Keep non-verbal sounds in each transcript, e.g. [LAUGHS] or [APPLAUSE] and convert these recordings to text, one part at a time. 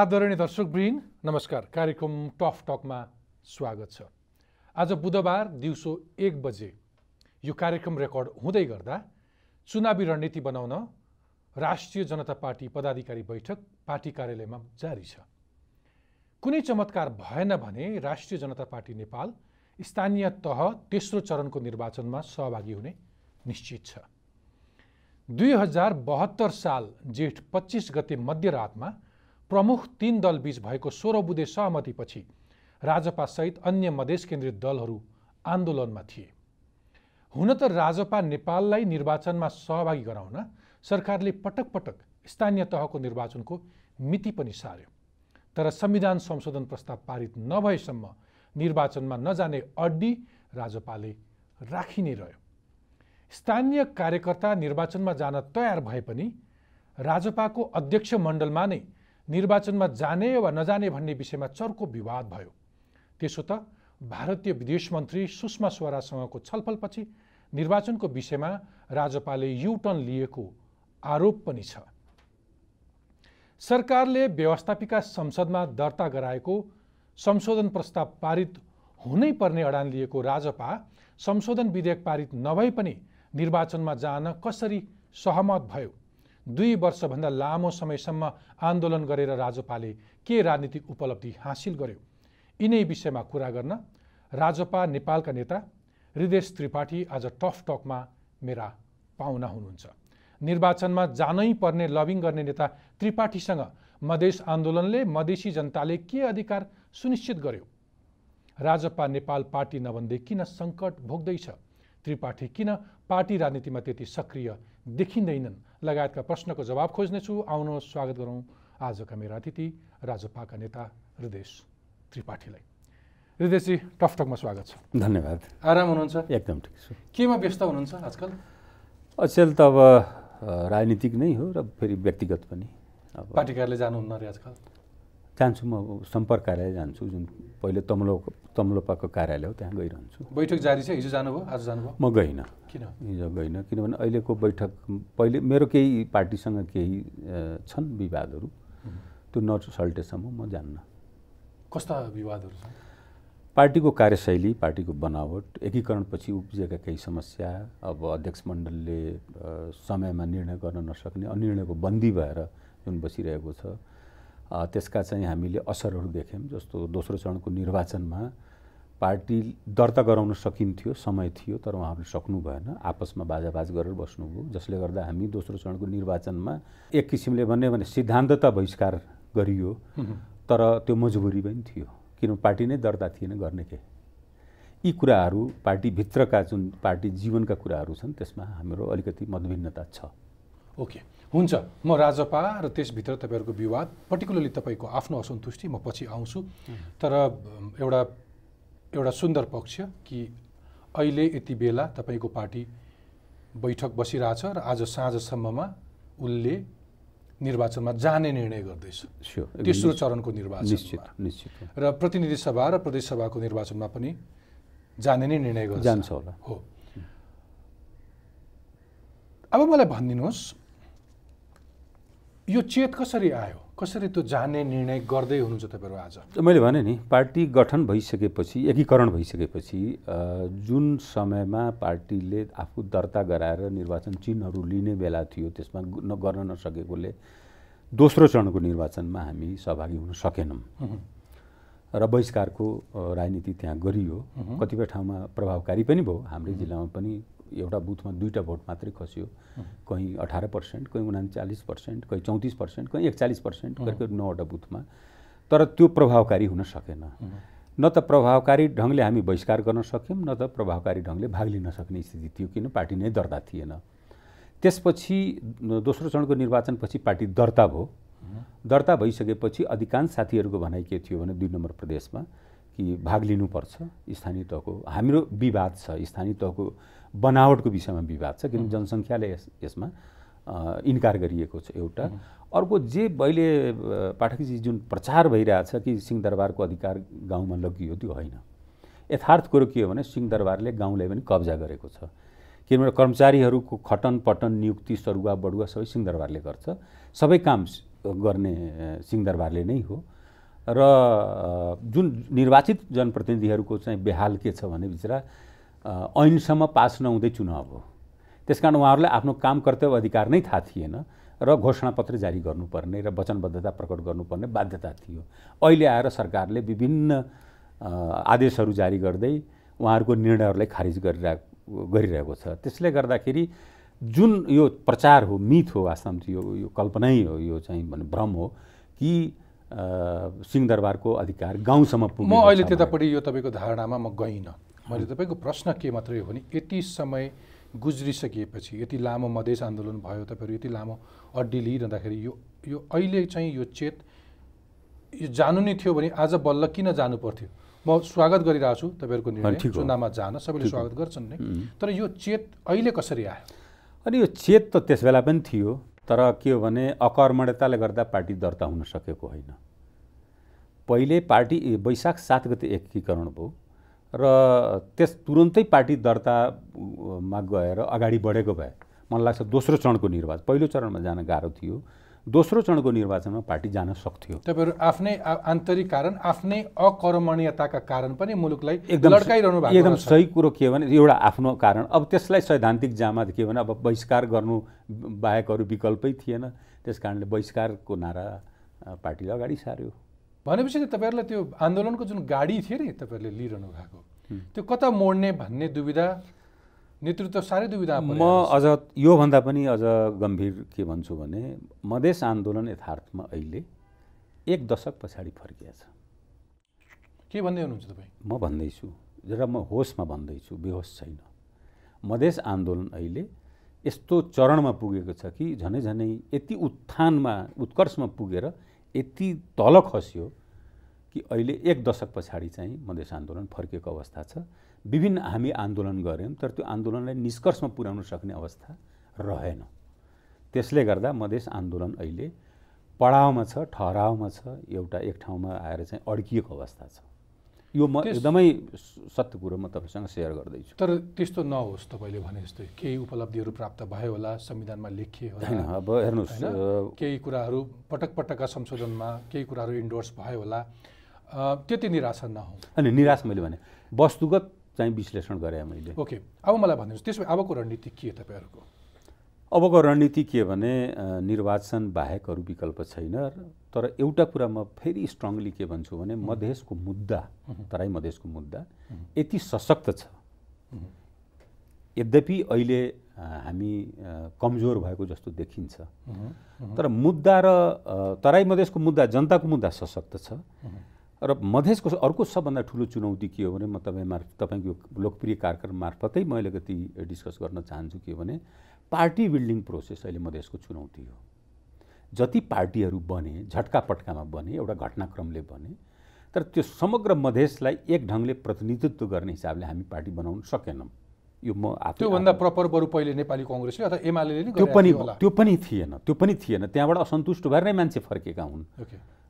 आदरणीय दर्शकवृन्द नमस्कार। कार्यक्रम टफ टकमा स्वागत छ। आज बुधबार दिउँसो एक बजे यो कार्यक्रम रेकर्ड हुँदै गर्दा चुनावी रणनीति बनाउन राष्ट्रिय जनता पार्टी पदाधिकारी बैठक पार्टी कार्यालयमा जारी छ। कुनै चमत्कार भएन भने राष्ट्रिय जनता पार्टी नेपाल स्थानीय तह तेस्रो चरणको निर्वाचनमा सहभागी हुने निश्चित छ। दुई हजार बहत्तर साल जेठ पच्चिस गते मध्यरातमा प्रमुख तीन दलबीच भएको सोह्र बुधे सहमतिपछि राजपासहित अन्य मधेस केन्द्रित दलहरू आन्दोलनमा थिए। हुन त राजपा नेपाललाई निर्वाचनमा सहभागी गराउन सरकारले पटक पटक स्थानीय तहको निर्वाचनको मिति पनि सार्यो। तर संविधान संशोधन प्रस्ताव पारित नभएसम्म निर्वाचनमा नजाने अड्डी राजपाले राखि नै रह्यो। स्थानीय कार्यकर्ता निर्वाचनमा जान तयार भए पनि राजपाको अध्यक्ष मण्डलमा नै निर्वाचनमा जाने वा नजाने भन्ने विषयमा चर्को विवाद भयो। त्यसो त भारतीय विदेश मन्त्री सुषमा स्वराजसँगको छलफलपछि निर्वाचनको विषयमा राजपाले युटर्न लिएको आरोप पनि छ। सरकारले व्यवस्थापिका संसदमा दर्ता गराएको संशोधन प्रस्ताव पारित हुनै पर्ने अडान लिएको राजपा संशोधन विधेयक पारित नभए पनि निर्वाचनमा जान कसरी सहमत भयो? दुई वर्षभन्दा लामो समयसम्म आन्दोलन गरेर राजपाले के राजनीतिक उपलब्धि हासिल गर्यो? यिनै विषयमा कुरा गर्न राजपा नेपालका नेता हृदेश त्रिपाठी आज टफ टकमा मेरा पाहुना हुनुहुन्छ। निर्वाचनमा जानै पर्ने लबिङ गर्ने नेता त्रिपाठीसँग मधेस आन्दोलनले मधेसी जनताले के अधिकार सुनिश्चित गर्यो? राजपा नेपाल पार्टी नभन्दै किन सङ्कट भोग्दैछ। त्रिपाठी किन पार्टी राजनीतिमा त्यति सक्रिय देखिँदैनन्? लगायतका प्रश्नको जवाब खोज्नेछु। आउनुहोस् स्वागत गरौँ आजका मेरा अतिथि राजपाका नेता हृदेश त्रिपाठीलाई। हृदयजी टकटकमा स्वागत छ। धन्यवाद। आराम हुनुहुन्छ? एकदम ठिक छु। केमा व्यस्त हुनुहुन्छ आजकल? अचेल त अब राजनीतिक नै हो र फेरि व्यक्तिगत पनि। अब पार्टी कार्यालय जानुहुन्न अरे आजकल। जान्छु म सम्पर्क कार्यालय जान्छु जुन पहिले तमलो तमलोपाको कार्यालय हो त्यहाँ गइरहन्छु। बैठक जारी छ? हिजो जानुभयो? आज जानुभयो? म गइनँ। किन? हिजो गइनँ किनभने अहिलेको बैठक पहिले मेरो केही पार्टीसँग केही छन् विवादहरू। त्यो नसल्टेसम्म म जान्न। कस्ता विवादहरू छन्? पार्टीको कार्यशैली पार्टीको बनावट एकीकरणपछि उब्जिएका केही समस्या अब अध्यक्ष मण्डलले समयमा निर्णय गर्न नसक्ने अनिर्णयको बन्दी भएर जुन बसिरहेको छ त्यसका चाहिँ हामीले असरहरू देख्यौँ जस्तो दोस्रो चरणको निर्वाचनमा पार्टी दर्ता गराउन सकिन्थ्यो समय थियो तर उहाँहरूले सक्नु भएन। आपसमा बाजाबाज गरेर बस्नुभयो जसले गर्दा हामी दोस्रो चरणको निर्वाचनमा एक किसिमले भन्यो भने सिद्धान्त त बहिष्कार गरियो तर त्यो मजबुरी पनि थियो। किन पार्टी नै दर्ता थिएन गर्ने के? यी कुराहरू पार्टीभित्रका जुन पार्टी जीवनका कुराहरू छन् त्यसमा हाम्रो अलिकति मतभिन्नता छ। ओके। हुन्छ म राजपा र त्यसभित्र तपाईँहरूको विवाद पर्टिकुलरली तपाईँको आफ्नो असन्तुष्टि म पछि आउँछु। तर एउटा एउटा सुन्दर पक्ष कि अहिले यति बेला तपाईँको पार्टी बैठक बसिरहेछ र आज साँझसम्ममा उसले निर्वाचनमा जाने निर्णय गर्दैछ। तेस्रो चरणको निश्चित र प्रतिनिधि सभा र प्रदेश सभाको निर्वाचनमा पनि जाने नै निर्णय गर्छ जान्छ होला। हो। अब मलाई भनिदिनुहोस् यो चेत कसरी आयो? कसरी त्यो जाने निर्णय गर्दै हुनुहुन्छ तपाईँहरू आज? मैले भने नि पार्टी गठन भइसकेपछि एकीकरण भइसकेपछि जुन समयमा पार्टीले आफू दर्ता गराएर निर्वाचन चिन्हहरू लिने बेला थियो त्यसमा गर्न नसकेकोले दोस्रो चरणको निर्वाचनमा हामी सहभागी हुन सकेनौँ। र बहिष्कारको राजनीति त्यहाँ गरियो। कतिपय ठाउँमा प्रभावकारी पनि भयो। हाम्रै जिल्लामा पनि एउटा बुथमा दुईवटा भोट मात्रै खस्यो। कहीँ अठार पर्सेन्ट कहीँ उनाचालिस पर्सेन्ट कहीँ चौतिस पर्सेन्ट कहीँ एकचालिस पर्सेन्ट करिब नौवटा बुथमा। तर त्यो प्रभावकारी हुन सकेन। न त प्रभावकारी ढङ्गले हामी बहिष्कार गर्न सक्यौँ न त प्रभावकारी ढङ्गले भाग लिन सक्ने स्थिति थियो किन पार्टी नै दर्ता थिएन। त्यसपछि दोस्रो चरणको निर्वाचनपछि पार्टी दर्ता भयो। दर्ता भइसकेपछि अधिकांश साथीहरूको भनाइ के थियो भने दुई नम्बर प्रदेशमा कि भाग लिनुपर्छ। स्थानीय तहको हाम्रो विवाद छ। स्थानीय तहको बनावटको विषयमा विवाद छ किनभने जनसङ्ख्याले यस यसमा इन्कार गरिएको छ एउटा। अर्को जे अहिले पाठकजी जुन प्रचार भइरहेछ कि सिंहदरबारको अधिकार गाउँमा लगियो त्यो होइन। यथार्थ कुरो के हो भने सिंहदरबारले गाउँलाई पनि कब्जा गरेको छ। किनभने कर्मचारीहरूको खटन पटन नियुक्ति सरुवा बढुवा सबै सिंहदरबारले गर्छ। सबै काम गर्ने सिंहदरबारले नै हो। र जुन निर्वाचित जनप्रतिनिधिहरूको चाहिँ बेहाल के छ भने बिचरा ऐनसम्म पास नहुँदै चुनाव हो। त्यसकारण उहाँहरूलाई आफ्नो काम कर्तव्य अधिकार नै थाहा थिएन र घोषणापत्र जारी गर्नुपर्ने र वचनबद्धता प्रकट गर्नुपर्ने बाध्यता थियो। अहिले आएर सरकारले विभिन्न आदेशहरू जारी गर्दै उहाँहरूको निर्णयहरूलाई खारिज गरिरहेको गरिरहेको छ। त्यसले गर्दाखेरि जुन यो प्रचार हो मिथ हो वास्तवमा यो यो कल्पनै हो यो चाहिँ भने भ्रम हो कि सिंहदरबारको अधिकार गाउँसम्म म पुग्यो अहिले त्यतापट्टि यो तपाईँको धारणामा म गइनँ। मैले तपाईँको प्रश्न के मात्रै हो भने यति समय गुज्रिसकिएपछि यति लामो मधेस आन्दोलन भयो तपाईँहरू यति लामो अड्डी लिइरहँदाखेरि यो यो अहिले चाहिँ यो चेत यो जानु नै थियो भने आज बल्ल किन जानु पर्थ्यो? म स्वागत गरिरहेको छु तपाईँहरूको निर्णय। चुनावमा जान सबैले स्वागत गर्छन् नै। तर यो चेत अहिले कसरी आयो? अनि यो चेत त त्यस बेला पनि थियो। तर के हो भने अकर्मण्यताले गर्दा पार्टी दर्ता हुन सकेको होइन। पहिले पार्टी वैशाख सात गते एकीकरण भयो र त्यस तुरन्तै पार्टी दर्तामा गएर अगाडि बढेको भए मलाई लाग्छ दोस्रो चरणको निर्वाचन पहिलो चरणमा जान गाह्रो थियो। दोस्रो चरणको निर्वाचनमा पार्टी जान सक्थ्यो। तपाईँहरू आफ्नै आन्तरिक कारण आफ्नै अकर्मणीयताका कारण पनि मुलुकलाई एकदम लड्काइरहनु भएको एकदम। सही कुरो के भने एउटा आफ्नो कारण। अब त्यसलाई सैद्धान्तिक जामा के भने अब बहिष्कार गर्नु बाहेक अरू विकल्पै थिएन। त्यस कारणले बहिष्कारको नारा पार्टीले अगाडि सार्यो। भनेपछि त तपाईँहरूलाई त्यो आन्दोलनको जुन गाडी थियो नि तपाईँहरूले लिइरहनु भएको त्यो कता मोड्ने भन्ने दुविधा नेतृत्व साह्रै दुविधा म अझ योभन्दा पनि अझ गम्भीर के भन्छु भने मधेस आन्दोलन यथार्थमा अहिले एक दशक पछाडि फर्किएछ के भन्दै हुनुहुन्छ तपाईँ? म भन्दैछु र म होसमा भन्दैछु बेहोस छैन। मधेस आन्दोलन अहिले यस्तो चरणमा पुगेको छ कि झनै झनै यति उत्थानमा उत्कर्षमा पुगेर यति तल खस्यो कि अहिले एक दशक पछाडि चाहिँ मधेस आन्दोलन फर्किएको अवस्था छ। विभिन्न हामी आन्दोलन गऱ्यौँ तर त्यो आन्दोलनलाई निष्कर्षमा पुर्याउन सक्ने अवस्था रहेन। त्यसले गर्दा मधेस आन्दोलन अहिले पडावमा छ ठहरावमा छ एउटा एक ठाउँमा आएर चाहिँ अड्किएको अवस्था छ। यो म एकदमै सत्य कुरो म तपाईँसँग सेयर गर्दैछु। तर त्यस्तो नहोस् तपाईँले भने जस्तै केही उपलब्धिहरू प्राप्त भयो होला संविधानमा लेखिए होइन अब हेर्नुहोस् होइन? केही कुराहरू पटक पटकका संशोधनमा केही कुराहरू इन्डोर्स भयो होला। त्यति निराशा नहौ अनि निराश मैले भने वस्तुगत चाहिँ विश्लेषण गरेँ मैले। ओके अब मलाई भनिदिनुहोस् त्यसो भए अबको रणनीति के तपाईँहरूको? अबको रणनीति के भने निर्वाचन बाहेक अरू विकल्प छैन तर एउटा कुरा म फेरि स्ट्रङली के भन्छु भने मधेसको मुद्दा तराई मधेसको मुद्दा यति सशक्त छ। यद्यपि अहिले हामी कमजोर भएको जस्तो देखिन्छ। तर मुद्दा र तराई मधेसको मुद्दा जनताको मुद्दा सशक्त छ। र मधेसको अर्को सबभन्दा ठुलो चुनौती के हो भने म तपाईँ मार्फ तपाईँको लोकप्रिय कार्यक्रम मार्फतै मैले कति डिस्कस गर्न चाहन्छु के भने पार्टी बिल्डिङ प्रोसेस अहिले मधेसको चुनौती हो। जति पार्टीहरू बने झट्कापट्कामा बने एउटा घटनाक्रमले बने तर त्यो समग्र मधेसलाई एक ढङ्गले प्रतिनिधित्व गर्ने हिसाबले हामी पार्टी बनाउन सकेनौँ। यो म त्योभन्दा प्रपर बरु पहिले नेपाली कङ्ग्रेसले अथवा एमाले त्यो पनि त्यो पनि थिएन त्यो पनि थिएन। त्यहाँबाट असन्तुष्ट भएर नै मान्छे फर्केका हुन्।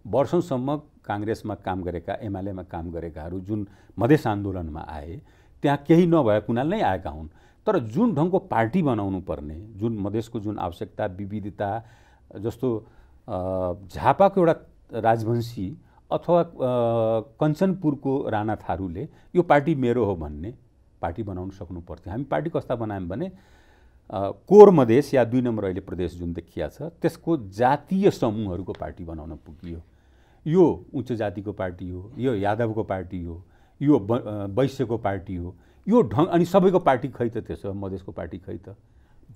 वर्षौँसम्म काङ्ग्रेसमा काम गरेका एमालेमा काम गरेकाहरू जुन मधेस आन्दोलनमा आए त्यहाँ केही नभएको हुनाले नै आएका हुन्। तर जुन ढङ्गको पार्टी बनाउनु पर्ने जुन मधेसको जुन आवश्यकता विविधता जस्तो झापाको एउटा राजवंशी अथवा कञ्चनपुरको राणा थारूले यो पार्टी मेरो हो भन्ने पार्टी बनाउन सक्नु पर्थ्यो। हामी पार्टी कस्ता बनायौँ भने कोर मधेस या दुई नम्बर अहिले प्रदेश जुन देखिया छ त्यसको जातीय समूहहरूको पार्टी बनाउन पुगियो। यो उच्च जातिको पार्टी हो यो यादवको पार्टी हो यो वैश्यको पार्टी हो यो ढङ्ग अनि सबैको पार्टी खै त त्यसो मधेसको पार्टी खै त?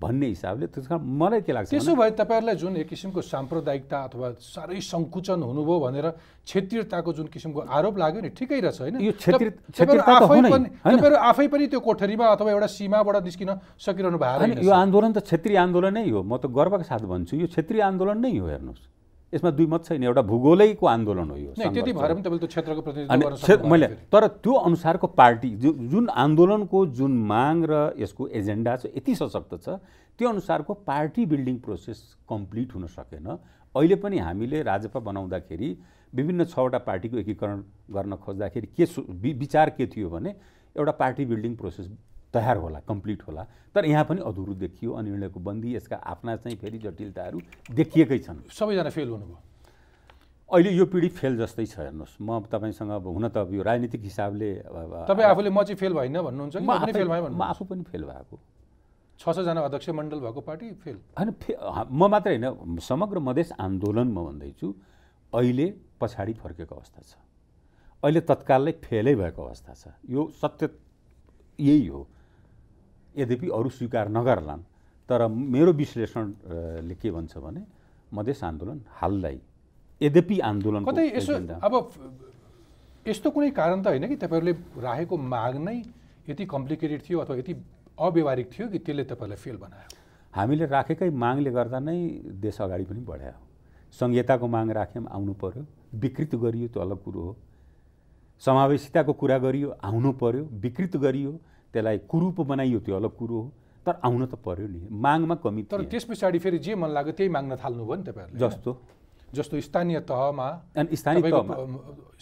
भन्ने हिसाबले त्यस कारण मलाई के लाग्छ त्यसो भए तपाईँहरूलाई जुन एक किसिमको साम्प्रदायिकता अथवा साह्रै सङ्कुचन हुनुभयो भनेर क्षेत्रीयताको जुन किसिमको आरोप लाग्यो नि ठिकै रहेछ होइन? यो क्षेत्री- तप- क्षेत्रीयता तपाईँहरू त आफै पनि त्यो कोठरीमा अथवा एउटा सीमाबाट निस्किन सकिरहनु भएको। यो आन्दोलन त क्षेत्रीय आन्दोलन नै हो। म त गर्वका साथ भन्छु यो क्षेत्रीय आन्दोलन नै हो हेर्नुहोस्। यसमा दुई मत छैन एउटा भूगोलैको आन्दोलन हो यो त्यति। भएर पनि तपाईँले त्यो क्षेत्रको प्रतिनिधित्व मैले। तर त्यो अनुसारको पार्टी जुन आन्दोलनको जुन माग र यसको एजेन्डा छ यति सशक्त छ त्यो अनुसारको पार्टी बिल्डिङ प्रोसेस कम्प्लिट हुन सकेन अहिले पनि हामीले राजपा बनाउँदाखेरि विभिन्न छवटा पार्टीको एकीकरण गर्न खोज्दाखेरि के विचार के थियो भने एउटा पार्टी बिल्डिङ प्रोसेस तयार होला कम्प्लिट होला। तर यहाँ पनि अधुरो देखियो अनिर्णयको बन्दी यसका आफ्ना चाहिँ फेरि जटिलताहरू देखिएकै छन्। सबैजना फेल हुनुभयो। अहिले यो पिँढी फेल जस्तै छ हेर्नुहोस्। म तपाईँसँग अब हुन त अब यो राजनीतिक हिसाबले तपाईँ आफूले म चाहिँ फेल भइनँ भन्नुहुन्छ म आफै- पनि फेल भएको। छ छजना अध्यक्ष मण्डल भएको पार्टी फेल। होइन फे म मात्रै होइन समग्र मधेस आन्दोलन म भन्दैछु अहिले पछाडि फर्केको अवस्था छ। अहिले तत्कालै फेलै भएको अवस्था छ। यो सत्य यही हो। यद्यपि अरू स्वीकार नगर्लान् तर मेरो विश्लेषणले के भन्छ भने मधेस आन्दोलन हाललाई यद्यपि आन्दोलन कतै यसो अब यस्तो कुनै कारण त होइन कि तपाईँहरूले राखेको माग नै यति कम्प्लिकेटेड थियो अथवा यति अव्यवहारिक थियो कि त्यसले तपाईँलाई फेल बनायो? हामीले राखेकै मागले गर्दा नै देश अगाडि पनि बढायो। संहिताको माग राख्यौँ आउनु पर्यो। विकृत गरियो त्यो अलग कुरो हो। समावेशिताको कुरा गरियो आउनु पर्यो। विकृत गरियो त्यसलाई कुरूप बनाइयो त्यो अलग कुरो हो। तर आउन त पर्यो नि। मागमा कमी तर। त्यस पछाडि फेरि जे मन लाग्यो त्यही माग्न थाल्नुभयो नि तपाईँहरूले। जस्तो। जस्तो स्थानीय तहमा अनि स्थानीय तहमा।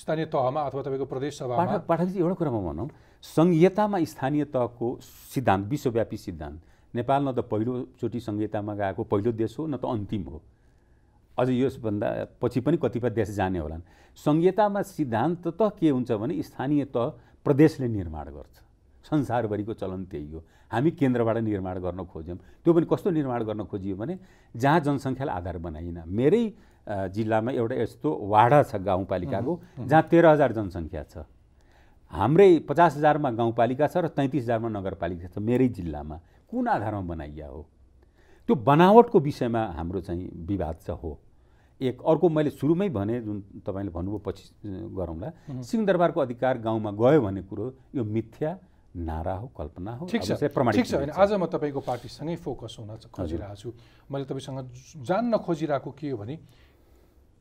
स्थानीय तहमा अथवा तपाईँको प्रदेश सभामा। पाठक पाठकजी एउटा कुरामा भनौँ। संहितामा स्थानीय तहको सिद्धान्त विश्वव्यापी सिद्धान्त। नेपाल न त पहिलोचोटि संहितामा गएको पहिलो देश हो न त अन्तिम हो। अझ यसभन्दा पछि पनि कतिपय देश जाने होलान्। संहितामा सिद्धान्त त के हुन्छ भने स्थानीय तह प्रदेशले निर्माण गर्छ। संसारभरिको चलन त्यही हो। हामी केन्द्रबाट निर्माण गर्न खोज्यौँ। त्यो पनि कस्तो निर्माण गर्न खोजियो भने जहाँ जनसङ्ख्यालाई आधार बनाइन मेरै जिल्लामा एउटा यस्तो वाडा छ गाउँपालिकाको जहाँ तेह्र हजार जनसङ्ख्या छ। हाम्रै पचास हजारमा गाउँपालिका छ र तैँतिस हजारमा नगरपालिका छ मेरै जिल्लामा। कुन आधारमा बनाइया हो? त्यो बनावटको विषयमा हाम्रो चाहिँ विवाद चाहिँ हो। एक अर्को मैले सुरुमै भने जुन तपाईँले भन्नुभयो पछि गरौँला। सिंहदरबारको अधिकार गाउँमा गयो भन्ने कुरो यो मिथ्या। नारा हो कल्पना हो? ठिक छ। ठिक छ होइन। आज म तपाईँको पार्टीसँगै फोकस हुन खोजिरहेको छु। मैले तपाईँसँग जान्न खोजिरहेको के हो भने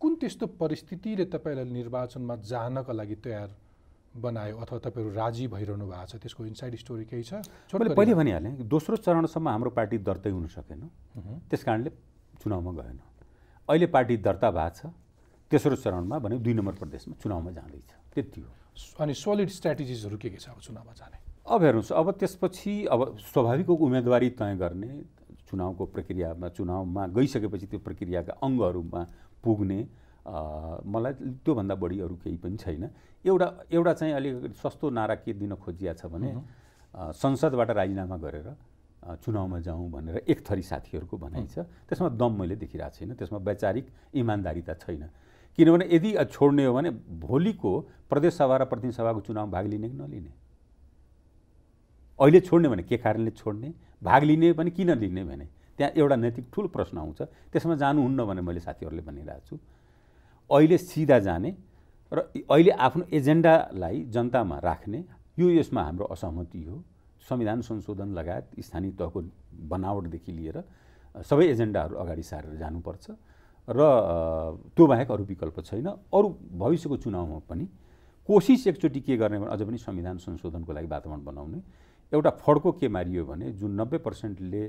कुन त्यस्तो परिस्थितिले तपाईँलाई निर्वाचनमा जानको लागि तयार बनायो अथवा तपाईँहरू राजी भइरहनु भएको छ? त्यसको इनसाइड स्टोरी केही छ? मैले पहिले भनिहालेँ दोस्रो चरणसम्म हाम्रो पार्टी दर्तै हुन सकेन। त्यस कारणले चुनावमा गएन। अहिले पार्टी दर्ता भएको छ। तेस्रो चरणमा भने दुई नम्बर प्रदेशमा चुनावमा जाँदैछ। त्यति हो। अनि सोलिड स्ट्राटेजिजहरू के के छ अब चुनावमा जाने? अब हेर्नुहोस् अब त्यसपछि अब स्वाभाविक उम्मेदवारी तय गर्ने चुनावको प्रक्रियामा चुनावमा गइसकेपछि त्यो प्रक्रियाका अङ्गहरूमा पुग्ने मलाई त्योभन्दा बढी अरू केही पनि छैन। एउटा एउटा चाहिँ अलिकति सस्तो नारा के दिन खोजिया छ भने संसदबाट राजीनामा गरेर चुनावमा जाउँ भनेर एक थरी साथीहरूको भनाइ छ। त्यसमा दम मैले देखिरहेको छैन। त्यसमा वैचारिक इमान्दारिता छैन। किनभने यदि छोड्ने हो भने भोलिको प्रदेश सभा र प्रतिनिधि सभाको चुनावमा भाग लिने कि नलिने? अहिले छोड्ने भने के कारणले छोड्ने? भाग लिने पनि किन लिने भने? त्यहाँ एउटा नैतिक ठुलो प्रश्न आउँछ। त्यसमा जानुहुन्न भने मैले साथीहरूले भनिरहेको छु। अहिले सिधा जाने र अहिले आफ्नो एजेन्डालाई जनतामा राख्ने यो यसमा हाम्रो असहमति हो। संविधान संशोधन लगायत स्थानीय तहको बनावटदेखि लिएर सबै एजेन्डाहरू अगाडि सारेर जानुपर्छ र त्यो बाहेक अरू विकल्प छैन। अरू भविष्यको चुनावमा पनि कोसिस एकचोटि के गर्ने भने अझ पनि संविधान संशोधनको लागि वातावरण बनाउने। एउटा फड्को के मारियो भने जुन नब्बे पर्सेन्टले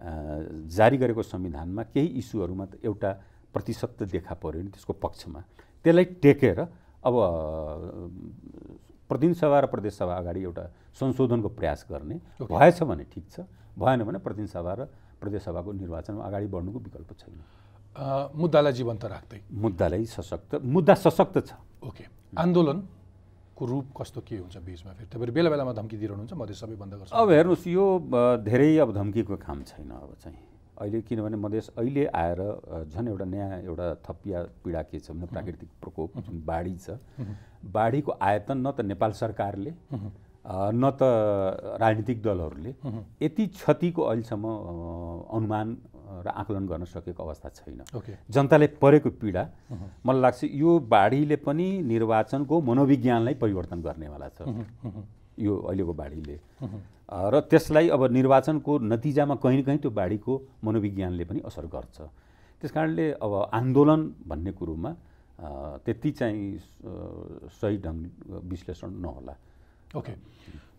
जारी गरेको संविधानमा केही इस्युहरूमा त एउटा प्रतिशत त देखा पऱ्यो नि त्यसको पक्षमा। त्यसलाई टेकेर अब अ, प्रतिनिधि सभा र प्रदेश सभा अगाडि एउटा संशोधनको प्रयास गर्ने। भएछ भने ठिक छ भएन भने प्रतिनिधि सभा र प्रदेश सभाको निर्वाचनमा अगाडि बढ्नुको विकल्प छैन। मुद्दालाई जीवन्त राख्दै। मुद्दालाई सशक्त मुद्दा सशक्त छ। ओके। आन्दोलनको रूप कस्तो के हुन्छ बिचमा फेरि? तपाईँहरू बेला बेलामा धम्की दिइरहनुहुन्छ मधेस सबै बन्द गर्छ। अब हेर्नुहोस् यो धेरै अब धम्कीको काम छैन अब चाहिँ। अहिले किनभने मधेस अहिले आएर झन् एउटा नयाँ एउटा थपिया पीडा के छ भने प्राकृतिक प्रकोप जुन बाढी छ। बाढीको आयतन न त नेपाल सरकारले न त राजनीतिक दलहरूले यति क्षतिको अहिलेसम्म अनुमान र आकलन गर्न सकेको अवस्था छैन। जनताले परेको पीडा मलाई लाग्छ यो बाढीले पनि निर्वाचनको मनोविज्ञानलाई परिवर्तन गर्नेवाला छ। यो अहिलेको बाढीले। र त्यसलाई अब निर्वाचनको नतिजामा कहीँ न कहीँ त्यो बाढीको मनोविज्ञानले पनि असर गर्छ। त्यस कारणले अब आन्दोलन भन्ने कुरोमा त्यति चाहिँ सही ढङ्ग विश्लेषण नहोला। ओके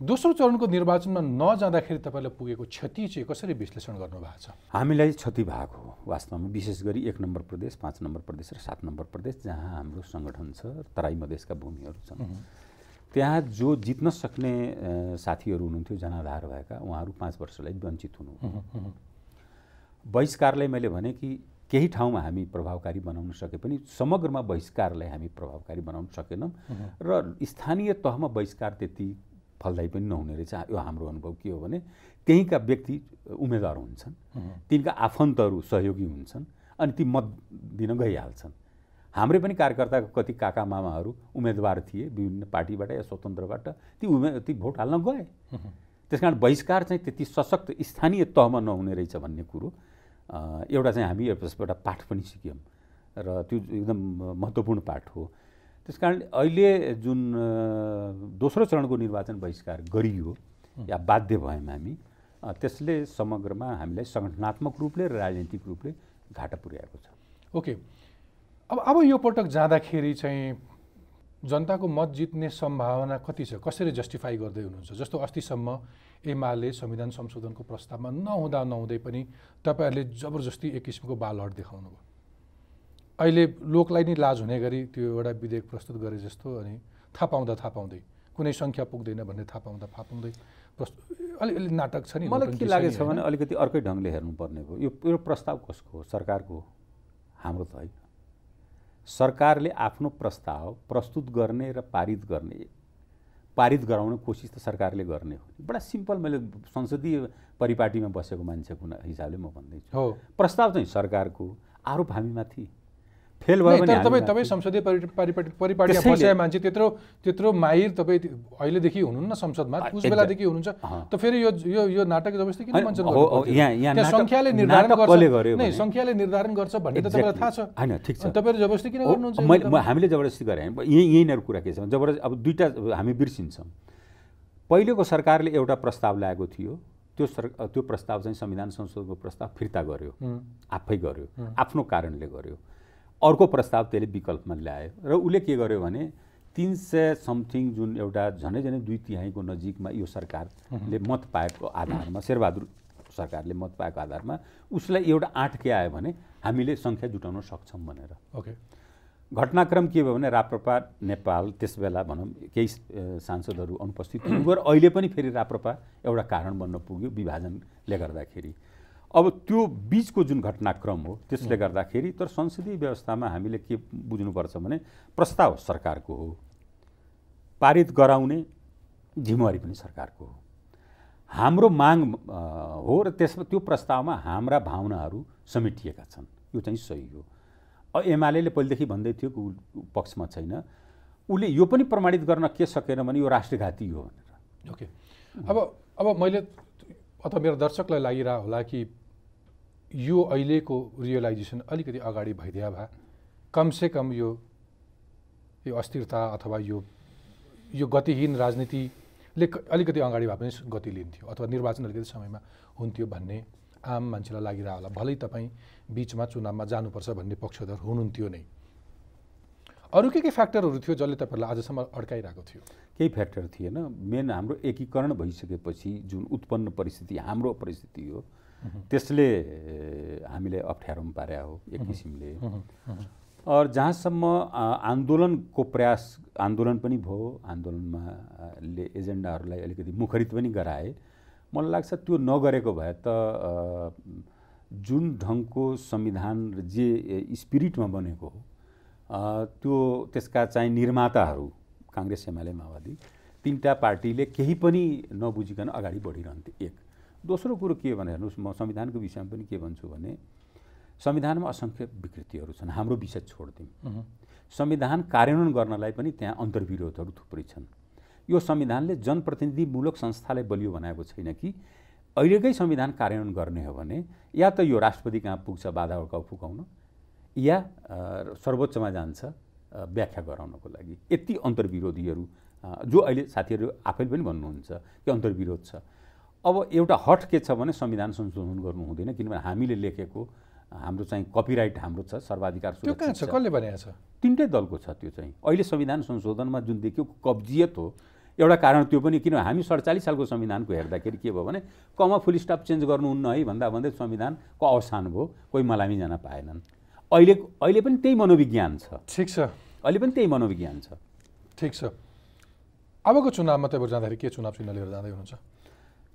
दोस्रो चरणको निर्वाचनमा नजाँदाखेरि तपाईँलाई पुगेको क्षति चाहिँ कसरी विश्लेषण गर्नुभएको छ? हामीलाई क्षति भएको हो वास्तवमा विशेष गरी एक नम्बर प्रदेश पाँच नम्बर प्रदेश र सात नम्बर प्रदेश जहाँ हाम्रो सङ्गठन छ तराई मधेसका भूमिहरू छन्। त्यहाँ जो जित्न सक्ने साथीहरू हुनुहुन्थ्यो जनाधार भएका उहाँहरू पाँच वर्षलाई वञ्चित हुनु बहिष्कारलाई मैले भने कि केही ठाउँमा हामी प्रभावकारी बनाउन सके पनि समग्रमा बहिष्कारलाई हामी प्रभावकारी बनाउन सकेनौँ र स्थानीय तहमा बहिष्कार त्यति फलदायी पनि नहुने रहेछ। यो हाम्रो अनुभव के हो भने त्यहीँका व्यक्ति उम्मेदवार हुन्छन् तिनका आफन्तहरू सहयोगी हुन्छन् अनि ती मत दिन गइहाल्छन्। हाम्रै पनि कार्यकर्ताको कति काका मामाहरू उम्मेदवार थिए विभिन्न पार्टीबाट या स्वतन्त्रबाट ती उम्मे ती भोट हाल्न गए। त्यस कारण बहिष्कार चाहिँ त्यति सशक्त स्थानीय तहमा नहुने रहेछ भन्ने कुरो। एउटा चाहिँ हामी यसबाट पाठ पनि सिक्यौँ र त्यो एकदम महत्त्वपूर्ण पाठ हो। त्यस कारण अहिले जुन दोस्रो चरणको निर्वाचन बहिष्कार गरियो या बाध्य भयौँ हामी त्यसले समग्रमा हामीलाई सङ्गठनात्मक रूपले र राजनीतिक रूपले घाटा पुर्याएको छ। ओके। अब अब यो पटक जाँदाखेरि चाहिँ जनताको मत जित्ने सम्भावना कति छ? कसरी जस्टिफाई गर्दै हुनुहुन्छ? जस्तो अस्तिसम्म एमाले संविधान संशोधनको प्रस्तावमा नहुँदा नहुँदै पनि तपाईँहरूले जबरजस्ती एक किसिमको बालहट देखाउनु भयो अहिले लोकलाई नै लाज हुने गरी त्यो एउटा विधेयक प्रस्तुत गरे जस्तो अनि थाहा पाउँदा थाहा पाउँदै कुनै सङ्ख्या पुग्दैन भन्ने थाहा पाउँदा थाहा पाउँदै प्रस्तुत अलिअलि नाटक छ नि मलाई के लागेको छ भने? अलिकति अर्कै ढङ्गले हेर्नुपर्ने भयो। यो यो प्रस्ताव कसको हो? सरकारको? हाम्रो त होइन सरकारले आफ्नो प्रस्ताव प्रस्तुत गर्ने र पारित गर्ने पारित गराउने कोसिस त सरकारले गर्ने हो। बडा सिम्पल मैले संसदीय परिपाटीमा बसेको मान्छेको हिसाबले म भन्दैछु। हो। प्रस्ताव चाहिँ सरकारको आरोप हामीमाथि। फेल भयो भने तपाईँ। तपाईँ संसदीय परि- परिपाटी परिपाटीमा बसेका मान्छे त्यत्रो त्यत्रो माहिर तपाईँ अहिलेदेखि हुनुहुन्न संसदमा। उस बेलादेखि हुनुहुन्छ। त फेरि यो यो यो नाटक जबरजस्ती किन नाटक- सङ्ख्याले निर्धारण गर्छ। नै सङ्ख्याले निर्धारण गर्छ भन्ने त तपाईँलाई थाहा छ. होइन ठिक छ। तपाईँहरू जबरजस्ती किन गर्नुहुन्छ हामीले जबरजस्ती गरे। यहीँ यहीँनिर कुरा के छ जबरजस्ती अब दुईवटा हामी बिर्सिन्छौँ। पहिलेको सरकारले एउटा प्रस्ताव ल्याएको थियो। त्यो सर त्यो प्रस्ताव चाहिँ संविधान संशोधनको प्रस्ताव फिर्ता गर्यो। आफै गर्यो। आफ्नो कारणले गर्यो। अर्को प्रस्ताव त्यसले विकल्पमा ल्यायो र उसले के गर्यो भने तिन सय समथिङ जुन एउटा झन्डै झन्डै दुई तिहाईको नजिकमा यो सरकारले मत पाएको आधारमा शेरबहादुर सरकारले मत पाएको आधारमा उसलाई एउटा आँट के आयो भने हामीले सङ्ख्या जुटाउन सक्छौँ भनेर। ओके। घटनाक्रम के भयो भने राप्रपा नेपाल त्यसबेला भनौँ केही सांसदहरू अनुपस्थित हुनु र अहिले पनि फेरि राप्रपा एउटा कारण बन्न पुग्यो विभाजनले गर्दाखेरि। अब त्यो बिचको जुन घटनाक्रम हो त्यसले गर्दाखेरि तर संसदीय व्यवस्थामा हामीले के बुझ्नुपर्छ भने प्रस्ताव सरकारको हो पारित गराउने जिम्मेवारी पनि सरकारको हो। हाम्रो माग हो र त्यसमा त्यो प्रस्तावमा हाम्रा भावनाहरू समेटिएका छन् यो चाहिँ सही हो। एमाले पहिलेदेखि भन्दै थियो कि पक्षमा छैन उसले यो पनि प्रमाणित गर्न के सकेन भने यो राष्ट्रघाती हो भनेर। ओके। अब अब मैले अथवा मेरो दर्शकलाई लागिरह होला कि यो अहिलेको रियलाइजेसन अलिकति अगाडि भइदिया भए कमसे कम यो यो अस्थिरता अथवा यो यो गतिहीन राजनीतिले अलिकति अगाडि भए पनि गति लिन्थ्यो अथवा निर्वाचन अलिकति समयमा हुन्थ्यो भन्ने आम मान्छेलाई लागिरह होला। भलै तपाईँ बिचमा चुनावमा जानुपर्छ भन्ने पक्षधर हुनुहुन्थ्यो नै। अरू के के फ्याक्टरहरू थियो जसले तपाईँहरूलाई आजसम्म अड्काइरहेको थियो? केही फ्याक्टर थिएन। मेन हाम्रो एकीकरण भइसकेपछि जुन उत्पन्न परिस्थिति हाम्रो परिस्थिति हो त्यसले ए, हामीले अप्ठ्यारोमा पार्या हो एक किसिमले। जहाँसम्म आन्दोलनको प्रयास आन्दोलन पनि भयो आन्दोलनमा ले एजेन्डाहरूलाई अलिकति मुखरित पनि गराए मलाई लाग्छ त्यो नगरेको भए त जुन ढङ्गको संविधान र जे स्पिरिटमा बनेको हो त्यो त्यसका चाहिँ निर्माताहरू काङ्ग्रेस एमाले माओवादी तिनवटा पार्टीले केही पनि नबुझिकन अगाडि बढिरहन्थे एक। दोस्रो कुरो के भने हेर्नुहोस् म संविधानको विषयमा पनि के भन्छु भने संविधानमा असङ्ख्य विकृतिहरू छन्। हाम्रो विषय छोडिदिउँ। संविधान कार्यान्वयन गर्नलाई पनि त्यहाँ अन्तर्विरोधहरू थुप्रै छन्। यो संविधानले जनप्रतिनिधिमूलक संस्थालाई बलियो बनाएको छैन कि? अहिलेकै संविधान कार्यान्वयन गर्ने हो भने या त यो राष्ट्रपति कहाँ पुग्छ बाधा अड्काउ फुकाउन या सर्वोच्चमा जान्छ व्याख्या गराउनको लागि। यति अन्तर्विरोधीहरू जो अहिले साथीहरू आफैले पनि भन्नुहुन्छ कि अन्तर्विरोध छ। अब एउटा हट के छ भने संविधान संशोधन गर्नु हुँदैन किनभने हामीले लेखेको हाम्रो चाहिँ कपिराइट हाम्रो छ सर्वाधिकार त्यो कहाँ छ? कसले भनेको छ? तिनटै दलको छ त्यो चाहिँ। अहिले संविधान संशोधनमा जुन देखियो कब्जियत हो एउटा कारण त्यो पनि किन हामी सडचालिस सालको संविधानको हेर्दाखेरि के भयो भने कमा फुल स्टप चेन्ज गर्नुहुन्न है भन्दा भन्दै संविधानको अवसान भयो कोही मलामी जान पाएनन्। अहिले अहिले पनि त्यही मनोविज्ञान छ। ठिक छ। अहिले पनि त्यही मनोविज्ञान छ। ठिक छ। अबको चुनावमा तपाईँहरू जाँदाखेरि के चुनाव चिन्ह लिएर जाँदै हुनुहुन्छ?